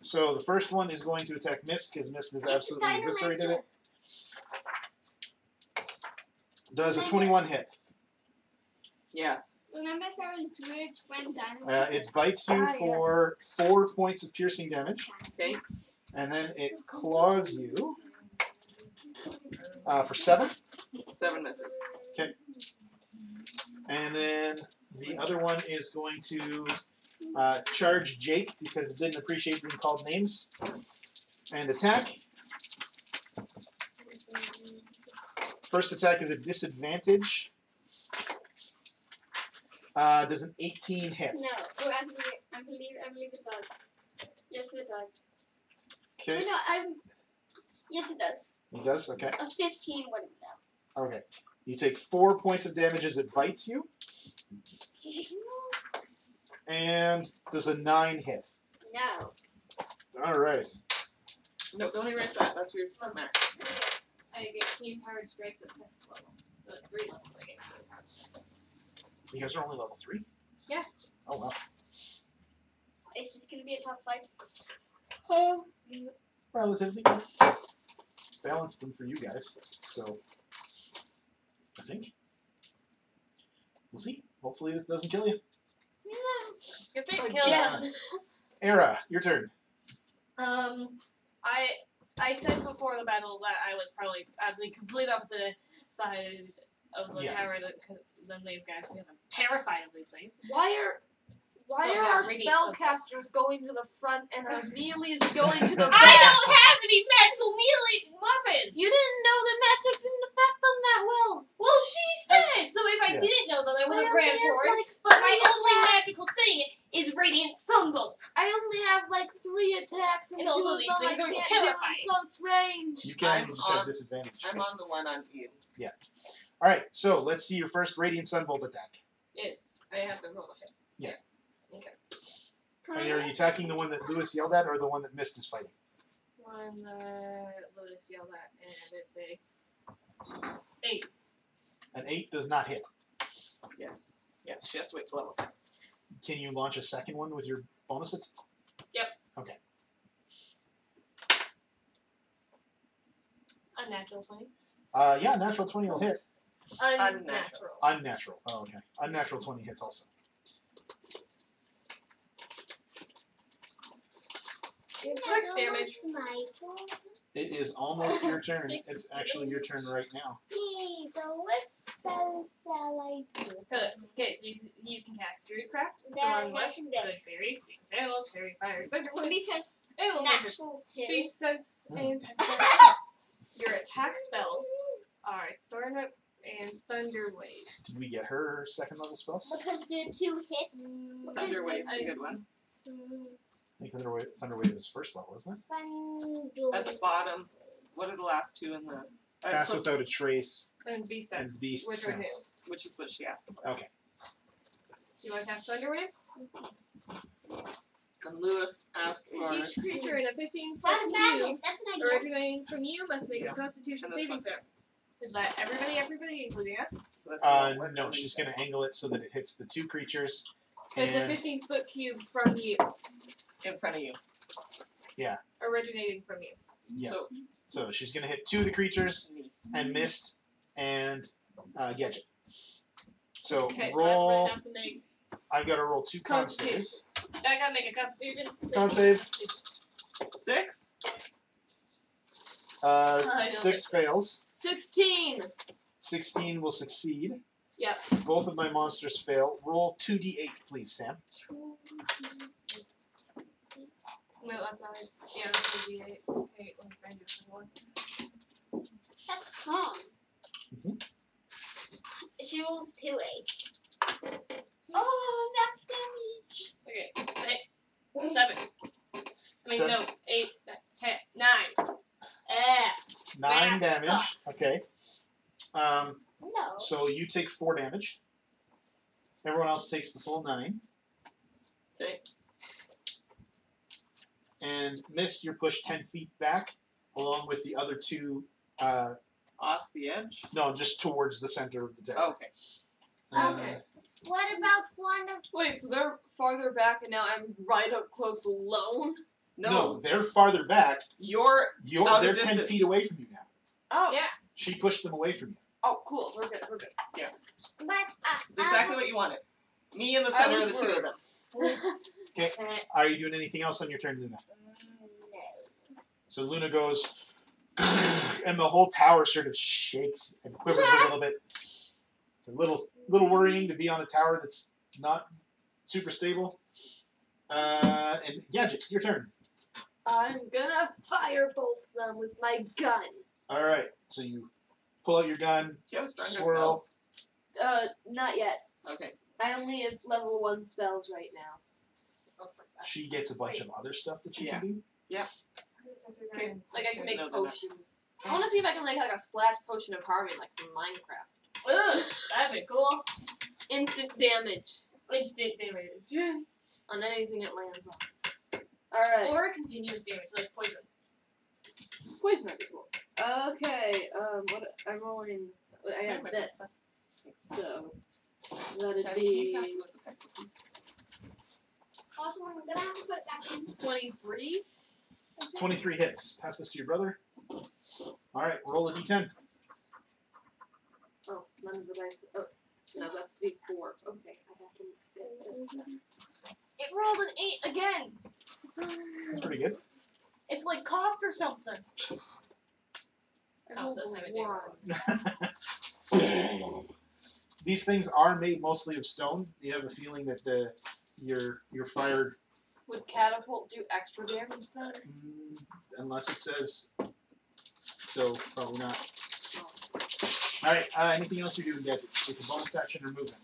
So the first one is going to attack Mist because Mist is absolutely eviscerated it. Does a 21 hit? Yes. Remember Sarah's druid's friend Uh, it bites you Ah, yes. for four points of piercing damage, Okay. and then it claws you uh, for seven. Seven misses. Okay. And then the other one is going to uh, charge Jake because it didn't appreciate being called names and attack. First attack is a disadvantage. Uh, does an 18 hit? No, oh, I believe, I believe, I believe it does. Yes, it does. Okay, no, I'm. Yes, it does. It does. Okay, A 15 wouldn't know. okay. You take four points of damage as it bites you, and does a nine hit. no. All right. No, don't erase that. That's your fun max. I get Ki-Empowered Strikes at sixth level. So at three levels I get Ki-Empowered Strikes. You guys are only level three. Yeah. Oh wow. Is this gonna be a tough fight? Um, relatively balanced them for you guys. So I think we'll see. Hopefully this doesn't kill you. Yeah. If it Again. kills Era, your turn. Um, I I said before the battle that I was probably at the complete opposite side of the Yeah. tower that, than these guys because I'm terrified of these things. Why are why So are our spellcasters going to the front and our mealees going to the back? I don't have any magical melee weapons. You didn't know that magic didn't affect them that well. Well, she said. So if I Yeah. didn't know, then I would have ran have, for it. like, But my three only magical thing is radiant sunbolt. I only have like three attacks and, And also two of these things are terrifying. close range. You can I'm just have on- disadvantage. I'm on the one on you. All right, so let's see your first radiant sunbolt attack. I have to roll a hit. Can And are you attacking the one that Lewis yelled at, or the one that Mist is fighting? One that Lewis yelled at, and it's a eight. An eight does not hit. Yes. Yes. She has to wait till level six. Can you launch a second one with your bonus attack? Yep. Okay. A natural twenty. Uh, yeah, natural twenty will hit. Unnatural. Unnatural. Oh, okay. Unnatural twenty hits also. Six damage. Michael. It is almost your turn. It's actually your turn right now. Okay, so what spells shall I do? Okay, so you, you can cast Druidcraft, Now, Throwing now Good this. Fairy, Speak Fails, Fairy Fire, Thunder Whip, Somebody says and will make natural your two. Sense Hmm. and Your attack spells are Thorn Whip and Thunder Wave. Did we get her second level spells? Because the two hit. Mm, Because Thunder Wave's a I- good one. Mm, think Thunderwave, Thunderwave is first level, isn't it? Thunder. At the bottom, what are the last two in the? uh, Pass so- without a trace And beast and sense. beast Which are new. sense. Which is what she asked about. Okay. Do you want to cast Thunderwave? And Lewis asked for. Each creature in a 15 foot That's cube madness. That's an idea. originating from you must make Yeah. a Constitution saving one. throw. Is that everybody, everybody, including us? Uh, what- what no, she's going to angle it so that it hits the two creatures. So it's a And 15 foot cube from you, in front of you. Yeah, originating from you. Yeah. So so she's going to hit two of the creatures me. and missed and uh, Gadget. So Okay, so roll. everybody to make. I've got to roll two con Constitution. saves. I gotta make a Constitution. Con save. Six. Uh, I don't six fails. 16! 16 will succeed. Yep. Both of my monsters fail. Roll 2d8, please, Sam. No, that's not it. Yeah, that's a D8. Okay, let me find it for one. That's strong. Mhm. She rolls two eights. Oh, that's damage. Okay, eight, seven. I mean, Seven. no, eight, ten, nine. Eh. Nine That damage. sucks. Okay. Um, No. so you take four damage. Everyone else takes the full nine. Okay. And Mist, you're pushed 10 feet back, along with the other two. Uh, Off the edge. no, just towards the center of the deck. Okay. Uh, Okay. What about one of Wait, so they're farther back and now I'm right up close alone? No, no, they're farther back. you're You're Out of they're ten distance. feet away from you now. Oh, Yeah. She pushed them away from you. Oh, cool. We're good. We're good. Yeah. But uh, it's exactly what you wanted. Me in the center of the two of them. Okay. Are you doing anything else on your turn, Luna? No. So Luna goes, and the whole tower sort of shakes and quivers a little bit. It's a little little worrying to be on a tower that's not super stable. Uh, and Gadget, your turn. I'm gonna firebolt them with my gun. All right. So you pull out your gun. Do you have stronger Swirl. spells? Uh, not yet. Okay. I only have level one spells right now. Oh. She gets a bunch of other stuff that she can do. Professors Okay. Like I can make No, potions. I want to see if I can make like a splash potion of harmony, like from Minecraft. Ugh, that'd be cool. Instant damage Instant damage. on anything it lands on. All right. Or continuous damage, like poison. Poison might be cool. Okay. Um. What? I'm rolling. I have Okay. this. So that'd Can you be pass Lewis a? Also, I'm gonna have to put it back in. twenty-three. 23 hits. Pass this to your brother. All right. Roll a d10. Oh, none of the dice. Oh, no, that's the four. Okay, I have to get this. It rolled an eight again. That's pretty good. It's like coughed or something. Oh, that's how it one. These things are made mostly of stone. You have a feeling that the you're you're fired Would catapult do extra damage then? mm, unless it says so. Probably not. All right. Uh, anything else you're doing, Gadget? With a bonus action or movement?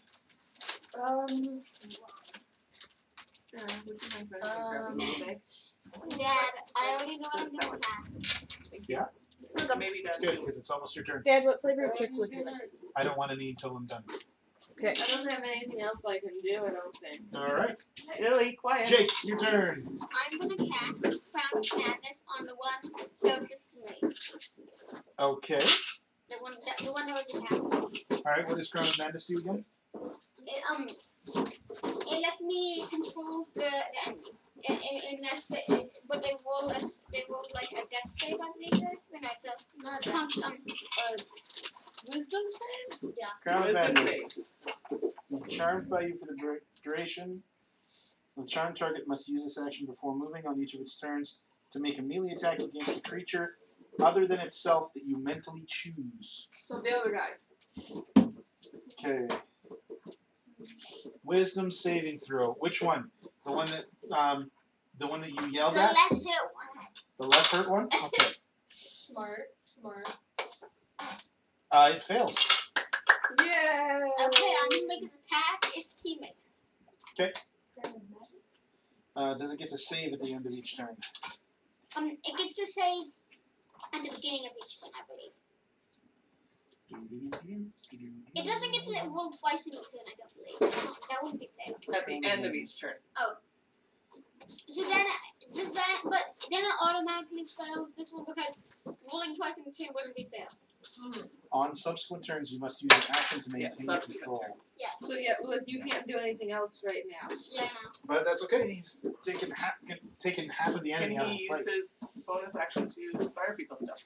Um. Sarah, would you mind running Um, and grabbing me? Dad, I already know what I'm gonna pass. Yeah. Maybe That's that good too. because it's almost your turn. Dad, what flavor of chick would you like? I don't want any until I'm done. Okay. I don't have anything else I can do. I don't think. All right. Lily, quiet. Jake, your turn. I'm gonna cast Crown of Madness on the one closest to me. Okay. The one that the one that was attacking. All right. What does Crown of Madness do again? It, um, it lets me control the, the enemy. It, it, unless they, it, but they roll as they roll like a death save, I believe it is. When it's a Not const, um, uh, wisdom save. Yeah. Crown of Wisdom Madness. Charmed by you for the dura- duration. The charmed target must use this action before moving on each of its turns to make a melee attack against a creature other than itself that you mentally choose. So the other guy. Okay. Wisdom saving throw. Which one? The one that um, the one that you the yelled at? less hit one. The less hurt one? Okay. Smart, smart. Uh, it fails. Yeah. Okay, I'm gonna make an attack its teammate. Uh, does it get to save at the end of each turn? Um, it gets to save at the beginning of each turn, I believe. It doesn't get to roll twice in a turn, I don't believe. That wouldn't be fair. At the end of each turn. Oh. So then, so that, but then it automatically fails this one because rolling twice in a turn wouldn't be fair. Hmm. On subsequent turns, you must use an action to Yeah, maintain subsequent control. turns. Yes. So yeah, Lewis, you can't do anything else right now. Yeah, But that's okay. He's taken half, taken half of the Can enemy out of he the use fight. his bonus action to inspire people stuff?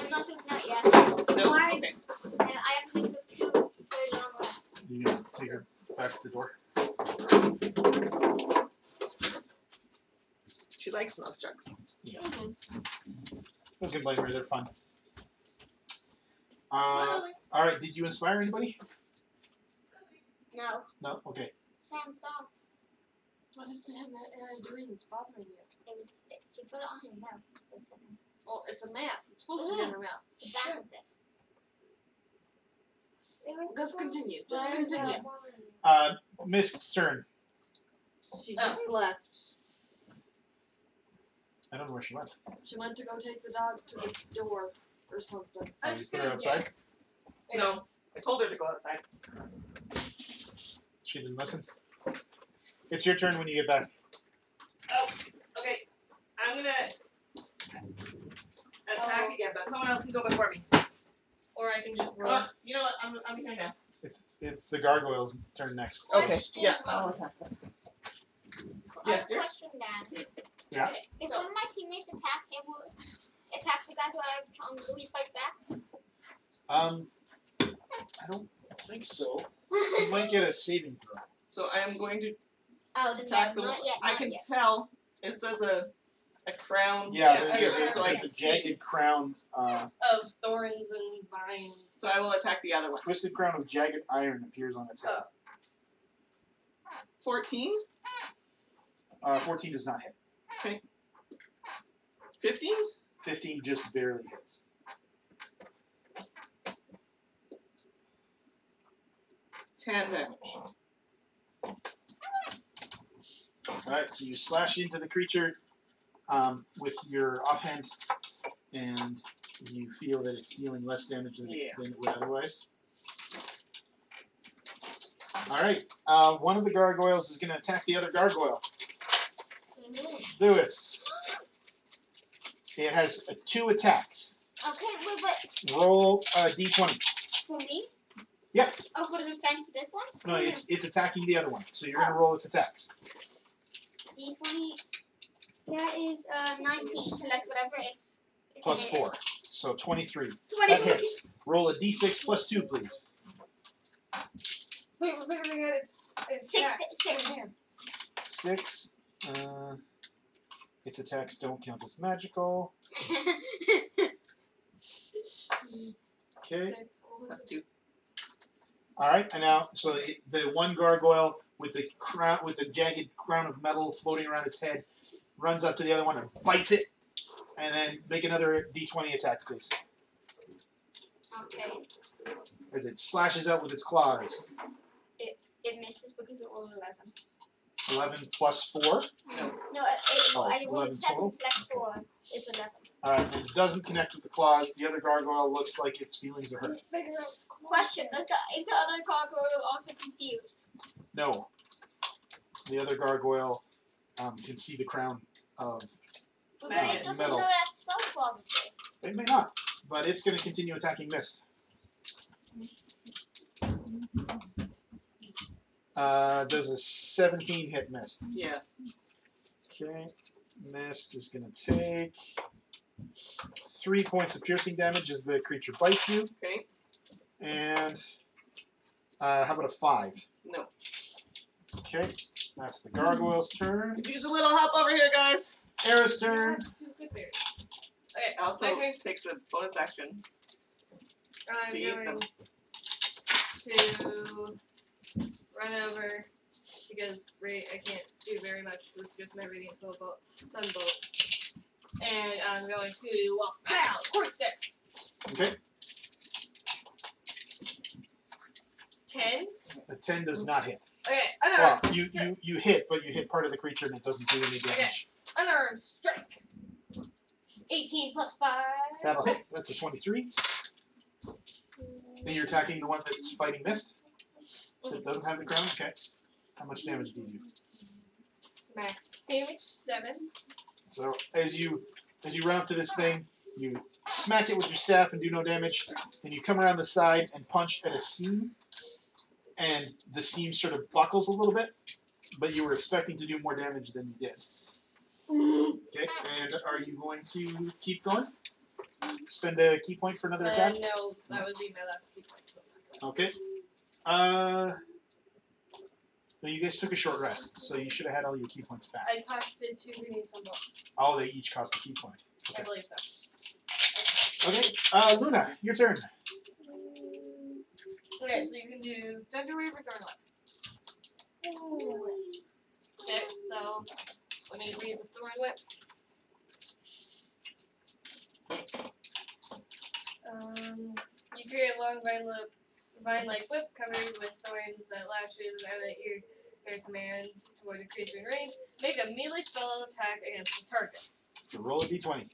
I'm not doing that yet. No? Why? Okay. Uh, I have to take the two very long rest. You gonna take her back to the door? She likes those jugs. Those good blamers are fun. Uh, all right. Did you inspire anybody? No. No. Okay. Sam, stop. What is that uh, doing that's bothering you? It was, she put it on his mouth. Listen. Well, it's a mask. It's supposed to be on her mouth. The back of this. Just continue. Just continue. Uh, Mist's turn. She just left. I don't know where she went. She went to go take the dog to the door or something. Oh, you put her outside. No. I told her to go outside. She didn't listen. It's your turn when you get back. Oh, okay. I'm gonna attack again, but someone else can go before me. Or I can just roll. Uh, you know what? I'm, I'm here now. It's it's the gargoyles' turn next. Okay. Okay. Yeah, I'll attack them. Yes, dear? question, Dad. Yeah. Okay, If so- one of my teammates attack him or attack the guy who I'm trying to really fight back? Um, I don't think so. You might get a saving throw. So I am going to oh, then attack no, the. not yet. I not can yet. tell it says a a crown. Yeah, Yeah, there's, here, a, so there's a see. jagged crown, uh, Of thorns and vines. So I will attack the other one. twisted crown of jagged iron appears on its head. Fourteen. Uh, 14 does not hit. Fifteen. 15 just barely hits. Ten damage. Alright, so you slash into the creature um, with your offhand, and you feel that it's dealing less damage than, Yeah. than it would otherwise. Alright, uh, one of the gargoyles is going to attack the other gargoyle. Lewis. It has uh, two attacks. Okay, wait, but Roll a d20. for me? Yeah. Oh, for the defense of this one? No, it's it's attacking the other one, so you're going to roll its attacks. D20. That is uh, 19, so that's whatever it's. Plus it is. 4. So 23. 20. That hits. Roll a d6 plus 2, please. Wait, we're figuring out it's, it's Six, attacks. six. Six. Uh, its attacks don't count as magical. Okay. Six. What was That's it? two. All right. And now, so the, the one gargoyle with the crown, with the jagged crown of metal floating around its head, runs up to the other one and bites it, and then make another d20 attack, please, okay. as it slashes out with its claws. It it misses because it rolled 11. 11 plus 4. No, it, it, Oh, I rolled 7 total? plus 4 is 11. Uh, All right. It doesn't connect with the claws. The other gargoyle looks like its feelings are hurt. Question is the other gargoyle also confused? No. The other gargoyle um, can see the crown of. But Maggots. it doesn't Metal. know that spell probably. It may not, but it's going to continue attacking Mist. Uh, does a 17 hit Mist? Yes. Okay. Mist is going to take three points of piercing damage as the creature bites you, Okay. and uh, how about a five? No. Okay, that's the gargoyle's turn. Could use a little help over here, guys. Era's turn. Two good. Okay, Also my turn. takes a bonus action. I'm to eat going them. to run over because ra- I can't do very much with just my radiant soul bolt, sun bolts. And I'm going to walk pow court step. Okay, Ten. a 10 does not hit. Okay, Well, unarmed. you, you, you hit, but you hit part of the creature and it doesn't do any damage. Okay. Unarmed strike. 18 plus 5. That'll hit. That's a 23. And you're attacking the one that's fighting Mist? That mm-hmm. doesn't have the crown? Okay. How much damage do you do? Max damage 7. So as you as you run up to this thing, you smack it with your staff and do no damage. Then you come around the side and punch at a seam, and the seam sort of buckles a little bit, but you were expecting to do more damage than you did. Okay, and are you going to keep going? Spend a ki point for another Uh, attack? no, that would be my last ki point. so I'm not Okay. Uh. Well, you guys took a short rest, so you should have had all your ki points back. I costed two grenades on both. Oh, they each cost a ki point. I Okay. believe so. Okay. Uh, Luna, your turn. Okay, so you can do Thunderwave or Thorn Whip. Okay, so let me read the Thorn Whip. Um, you create a long vine lip, vine-like whip covered with thorns that lashes out at your, your command toward a creature in range. Make a melee spell attack against the target. So roll a d20.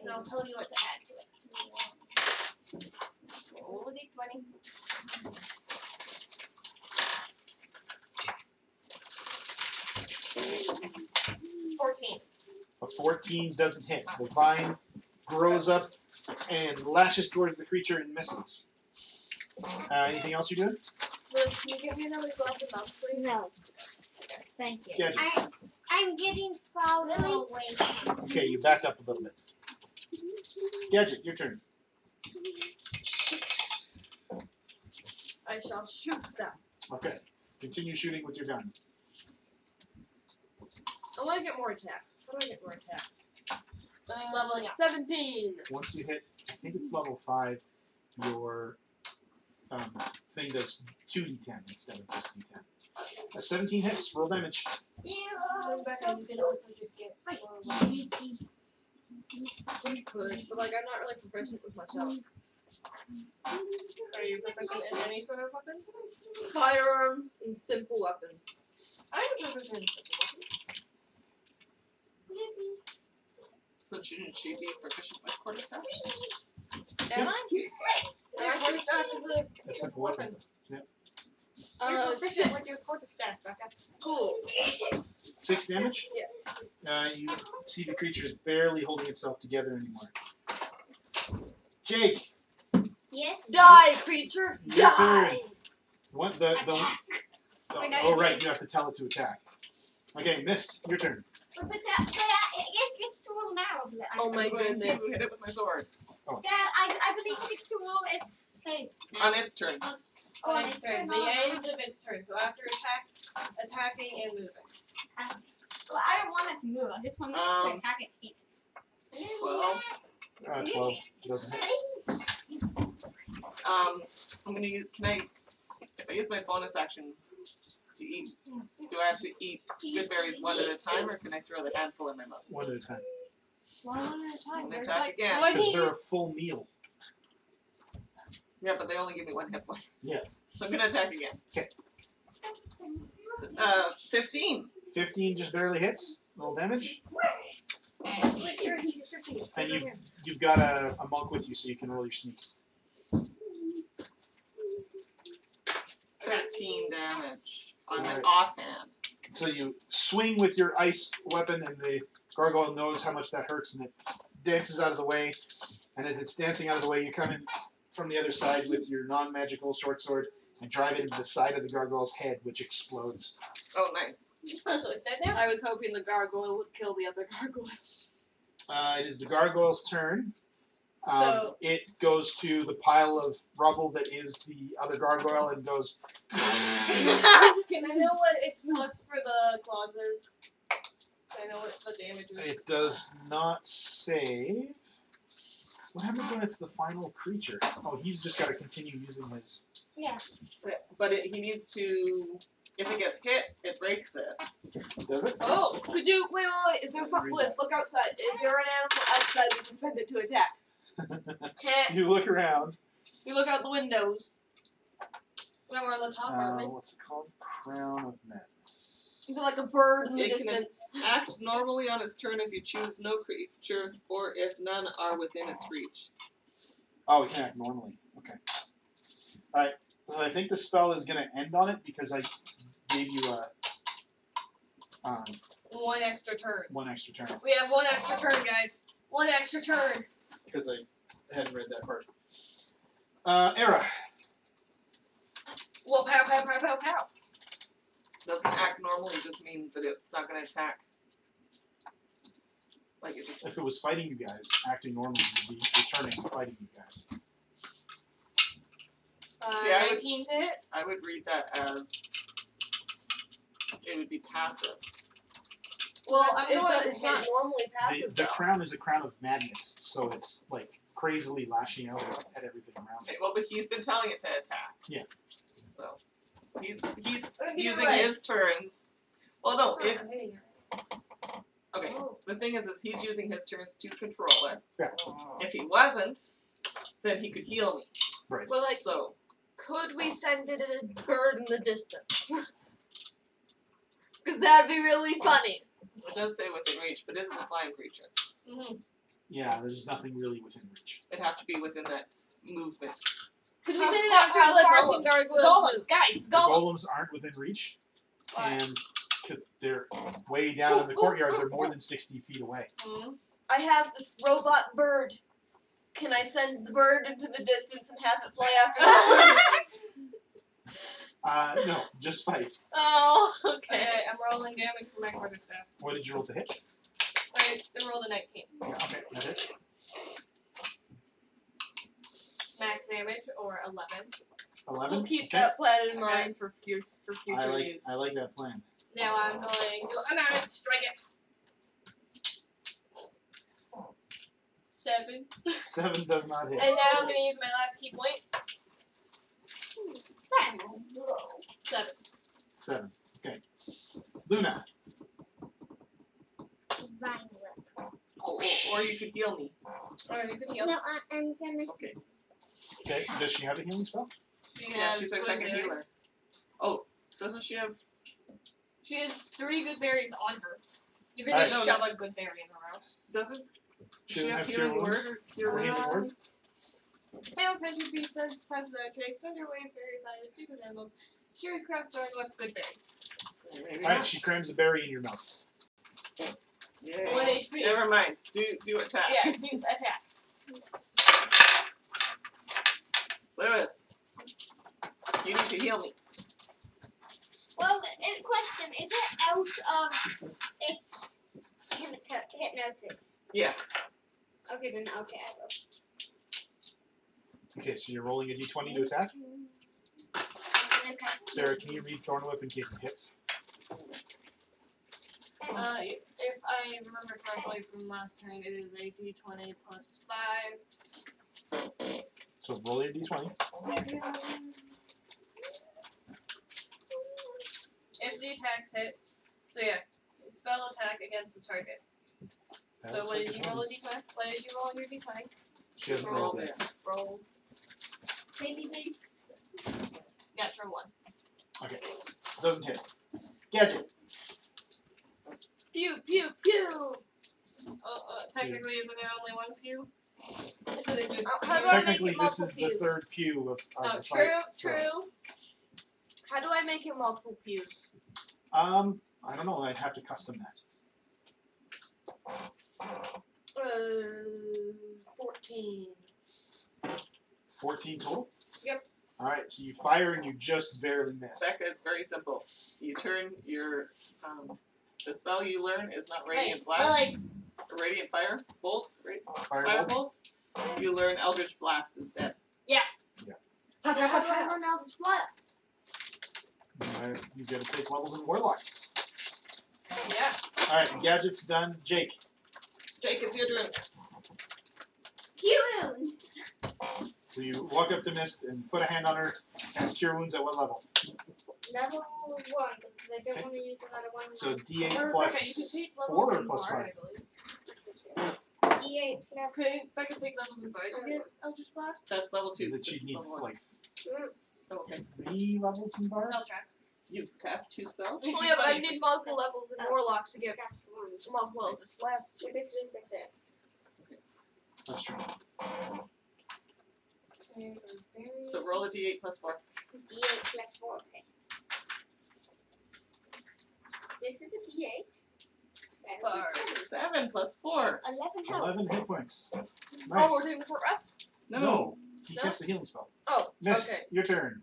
And I'll tell you what to add to it. Roll a d20. Fourteen. A 14 doesn't hit. The vine grows up and lashes towards the creature and misses. Uh, anything else you're doing? Liz, can you give me another glass of milk, please? No. Thank you. Gadget. I, I'm getting farther away. Okay, you back up a little bit. Gadget, your turn. I shall shoot them. Okay. Continue shooting with your gun. I want to get more attacks. How do I get more attacks? Uh, Leveling yeah. 17. Once you hit, I think it's level 5, your um, thing does 2d10 instead of just d10. A 17 hits, roll damage. Yeah. Rebecca, you can also just get. You could, but like I'm not really proficient with much else. Are you proficient in any sort of weapons? Firearms and simple weapons. I'm proficient in simple weapons. So shouldn't she be proficient with quarterstaff? Am I? Your quarterstaff is a A simple weapon. You're Uh, proficient with six. your quarterstaff, Becca. Cool. 6 damage? Yeah. Uh, you see the creature is barely holding itself together anymore. Jake, Yes. Die, creature. Your Die. turn. what the the? Attack. Oh, Wait, no, oh, you right, you have to tell it to attack. Okay, missed. Your turn. But, but, uh, but uh, it, it gets to roll now. I- Oh my I'm going to goodness. hit it with my sword. Dad, I, I believe it gets to roll its save. On its turn. Oh, On its it's turn. turn The on. end of its turn. So after attack, attacking and moving. Well, I don't want it to move. I just want it Um, to attack its damage. Twelve. Uh, Twelve doesn't hit. Um, I'm gonna use. Can I? If I use my bonus action to eat, do I have to eat good berries one at a time, or can I throw the handful in my mouth? One at a time. One at a time. And There's attack like again. Because they're a full meal. Yeah, but they only give me one hit point. Yeah. So I'm gonna attack again. 'Kay. S- Uh, fifteen. Fifteen just barely hits. Roll damage. Wait, here it is, here's 15. It's And you here. you've got a, a monk with you, so you can roll your sneak. Thirteen damage on my Alright. offhand. So you swing with your ice weapon, and the gargoyle knows how much that hurts, and it dances out of the way. And as it's dancing out of the way, you come in from the other side with your non-magical short sword and drive it into the side of the gargoyle's head, which explodes. Oh, nice. So it's dead now? I was hoping the gargoyle would kill the other gargoyle. Uh, it is the gargoyle's turn. Um, So- it goes to the pile of rubble that is the other gargoyle and goes. Can I know what its plus for the claws is? Can I know what the damage is? It does not save. What happens when it's the final creature? Oh, he's just got to continue using his. Yeah. But it, he needs to. If it gets hit, it breaks it. Does it? Oh! Could you wait, wait, wait? If there's not Read look outside. If there an animal outside, we can send it to attack. Heh. You look around. you look out the windows. When we're on the top, aren't Uh, we? what's it called? Crown of Madness. Is it like a bird in the It can- distance? Act normally on its turn if you choose no creature or if none are within its reach. Oh, it can act normally. Okay. Alright, so I think the spell is going to end on it because I gave you a um, One extra turn. one extra turn We have one extra turn, guys. One extra turn. Because I hadn't read that part. Uh, Era. Well, pow, pow, pow, pow, pow. Doesn't act normally just mean that it's not going to attack. Like it just If it was fighting you guys, acting normally would be returning and fighting you guys. Uh, See, I would- 19 to hit. I would read that as it would be passive. Well, I'm it does, it's not normally The, passive the though. crown is a crown of madness, so it's like crazily lashing out at everything around it. Okay, well, but he's been telling it to attack. Yeah. So he's he's Oh, he's using right. his turns. Well, no, if I'm hitting her. okay, Oh. the thing is, is he's using his turns to control it. Yeah. Oh. If he wasn't, then he could heal me. Right. Well, like, so could we send it a bird in the distance? Because that'd be really funny. It does say within reach, but it is a flying creature. Mm-hmm. Yeah, there's nothing really within reach. It'd have to be within that s- movement. Could we How send it far- after how the far golems? can gargoyles Golems, guys, The golems. golems aren't within reach, Why? and c- they're way down in the courtyard. They're more than 60 feet away. Mhm. I have this robot bird. Can I send the bird into the distance and have it fly after the Uh, no, just fight. Oh, okay. Okay, I'm rolling damage for my quarterstaff. What did you roll to hit? I I rolled a 19. Yeah, okay, that hit. Max damage or 11. 11. We'll keep okay. that plan in Okay. mind for future for future I like use. I like that plan. Now I'm going to I'm gonna strike it. Seven. Seven does not hit. And now I'm gonna use my last ki point. Seven. Seven. Okay. Luna. Vine whip. Or, or you could heal me. Or you could heal. No, I, I'm gonna. Okay. Okay. Does she have a healing spell? She Yeah, has she's a second berries. healer. Oh, doesn't she have? She has three good berries on her. You can just shove a good berry in her mouth. Doesn't She she have have healing cure word wounds? or cure Or wounds? healing word? Now, friendship be says present that trace thunder wave fairy fire speak with animals. Cure craft throwing with good berry. Maybe All right. not. She crams a berry in your mouth. Yay. One HP. Never mind. Do do attack. Yeah, do attack. Lewis, you need to heal me. Well, in question, is it out of its hypnosis? Yes. Okay, then okay, I will. Okay, so you're rolling a d20 to attack. I'm gonna cast Sarah, can you read Thorn Whip in case it hits? Uh, if if I remember correctly from last turn, it is a d20 plus 5. So roll your d20. If the attacks hit, so yeah, spell attack against the target. That so looks what like did you roll a d20? What did you roll on your d20? She hasn't Roll rolled it. it. Roll Baby, baby. natural 1. Okay. Doesn't hit. Gadget. Pew pew pew. Uh, uh, technically, isn't there only one pew? Isn't it just Uh, how pew? do I make Technically, it this multiple is the third pew of, of Oh, the true, fight. so- true. How do I make it multiple pews? Um, I don't know. I'd have to custom that. Uh, fourteen. 14 total? Yep. Alright, so you fire and you just barely miss. Becca, it's very simple. You turn your um, the spell you learn is not radiant Wait, blast, well, like, radiant fire bolt, right? Firebolt? Firebolt. You learn eldritch blast instead. Yeah. Yeah. How do I run out of blast? Alright, you gotta take levels in Warlock. yeah. Alright, gadget's done. Jake. Jake, it's your turn. Cure wounds. So you walk up to Mist and put a hand on her, cast Cure Wounds at what level? Level one, because I don't Okay. want to use another one. So D8 Or, plus okay, you can take levels four or in plus Bard, five? D8 plus. Okay, if I can take levels in Bard to get Eldritch Blast. That's level two. that This she is needs like Oh, okay. three levels in Bard. I'll track. You've cast two spells? Oh yeah, but I need multiple levels in. Warlocks to get That's one. multiple levels. It's last. So this is the first. That's true. Okay, berry. So roll a d8 plus 4. D8 plus 4, okay. This is a D8. That is Bar. a 7. 7 plus 4. 11 health. Eleven hit points. Oh, we're doing short rest. No. He No? casts the healing spell. Oh, Miss, okay. your turn.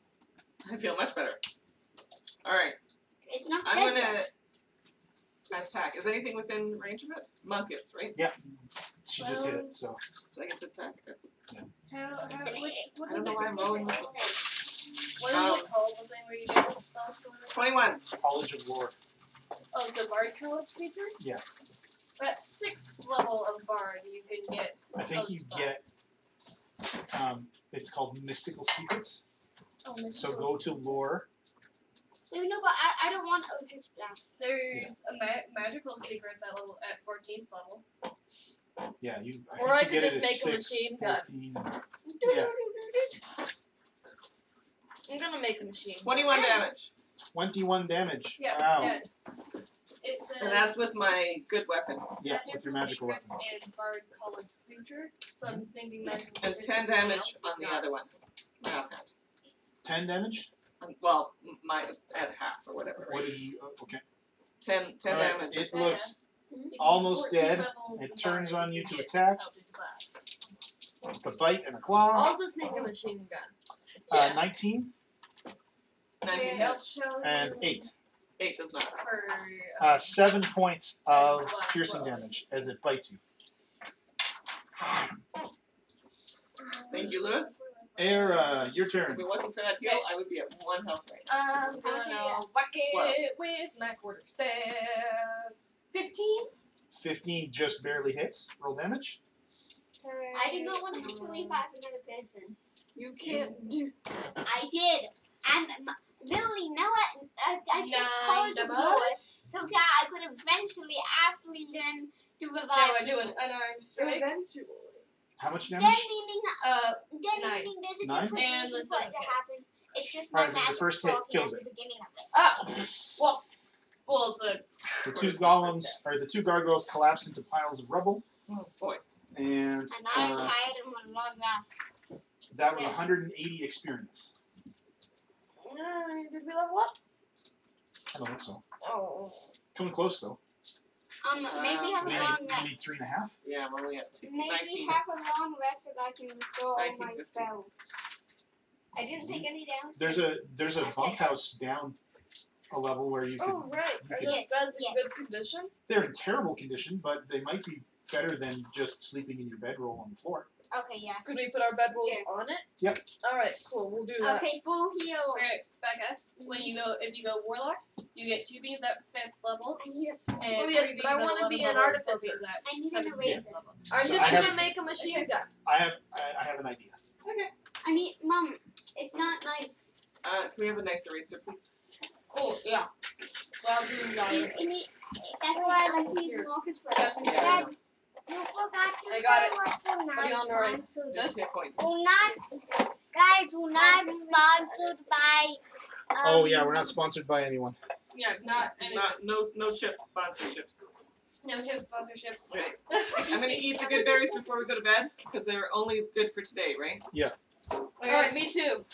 I feel much better. Alright, It's not I'm gonna yet. attack. Is anything within range of it? Munkets, right? Yeah. She just hit it, so So I get to attack? How, how, which, what I don't know why I'm rolling this What is Um, it called? The thing where you get spells for it? 21. College of Lore. Oh, the Bard College feature? Yeah. At sixth level of Bard, you can get. I think spells. you get um it's called Mystical Secrets. Oh, So go to lore. No, no, but I, I don't want Eldritch Blast. There's a ma- magical secrets at level at 14th level. Yeah, you I Or I could get just it at make a six, machine gun. 14. Yeah. I'm gonna make a machine. 21 damage. Twenty-one damage. Yeah, wow. dead. It says And that's with my good weapon. Yeah, with your magical weapon. and Bard College feature. So I'm thinking magical And 10 damage on the other one. My offhand. Ten damage? Um, Well, my at half or whatever. What did you oh, okay. 10, 10 damage. It looks You can almost dead. It turns on you to attack. The bite and a claw. I'll just make a machine gun. Uh, nineteen 19 hits. And eight. 8 does not. Uh, seven points of piercing damage as it bites you. Thank you, Lewis. Air, uh, your If it wasn't for that heal, I would be at 1 health right now. I'm Okay, gonna whack it Twelve. with my quarter staff. Fifteen. Fifteen just barely hits. Roll damage. I do not want to actually fight another person. You can't do I did. And m- literally, now I, I, I took Nine College of damage. Lewis so that I could eventually ask learn to revive Now I do people. an unarmed strike. How much Then damage? meaning, Uh, then Nine. meaning there's a Nine? different And reason the for it second to hit. happen. It's just my Alright, then the magic first hit talking kills at it. the beginning of this. ah, well, well, it's a The two golems or the two gargoyles collapse into piles of rubble, Oh boy. and And I'm uh, tired and want a long rest. that was 180 experience. Did we level up? I don't think so. Oh. Coming close though. Um, maybe Uh, have a Maybe, long maybe rest. three and a half. Yeah, I'm only at two, Maybe 19. have a long rest so that I can restore all my 50. spells. I didn't take any down. There's a there's a bunkhouse down a level where you can. Oh right. Are You those Yes, beds in yes. good condition? They're in terrible condition, but they might be better than just sleeping in your bedroll on the floor. Okay, yeah. Could we put our bedrolls Yeah. on it? Yep. All right. Cool. We'll do that. Okay, full heal. Alright, Becca. When you go, if you go warlock, you get two beams at fifth level, I and Oh, yes, but I wanna be an level, and four artificer. I need an 17th eraser. level. I'm So just I gonna have- make a machine gun. I have I, I have an idea. Okay. I need, mom. It's not nice. Uh, can we have a nice eraser, please? Oh yeah. Well, You, that. you need, that's why I like these Here. markers for That's- us. Yeah, I know. Dad, you forgot to I got say it. what the What do you want to not write? sponsored. Just hit points. Do not, guys, do not sponsored by. Um, oh yeah, we're not sponsored by anyone. Yeah, not any Not no no chips sponsorships. no chip sponsorships. Okay. I'm gonna eat the good berries before we go to bed because they're only good for today, right? Yeah. All right. Me too.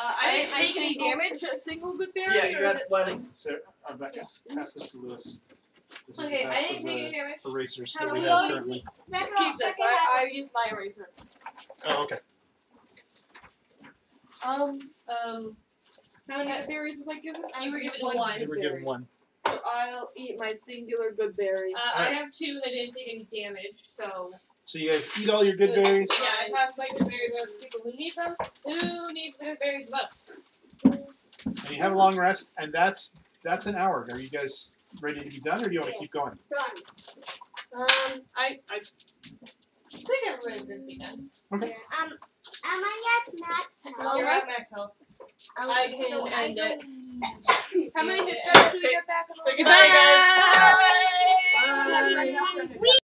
Uh, I didn't take any damage. Is it a single good berry? Yeah, or you is got it one. like- Sarah, uh, pass this to Lewis. This is Okay, the I didn't of take any damage. erasers How that we have currently. Becca, Keep this. I, I used my eraser. Oh, okay. Um. Um. How many good berries was I given? You were given One one. You were given one. So I'll eat my singular good berry. Uh, I have two that didn't take any damage, so So you guys eat all your good berries. yeah, I passed my good berries on to people who need them. Who needs good berries the most? and you have a long rest, and that's that's an hour. Are you guys ready to be done, or do you want to keep going? Done. Um, I I think I'm ready to be done. Okay. Um, am I at max health? Long You're at rest? max health. Um, I can so I end don't it. How many hit Yeah. dice do we Okay. get back? Say goodbye, guys. Bye. Bye. We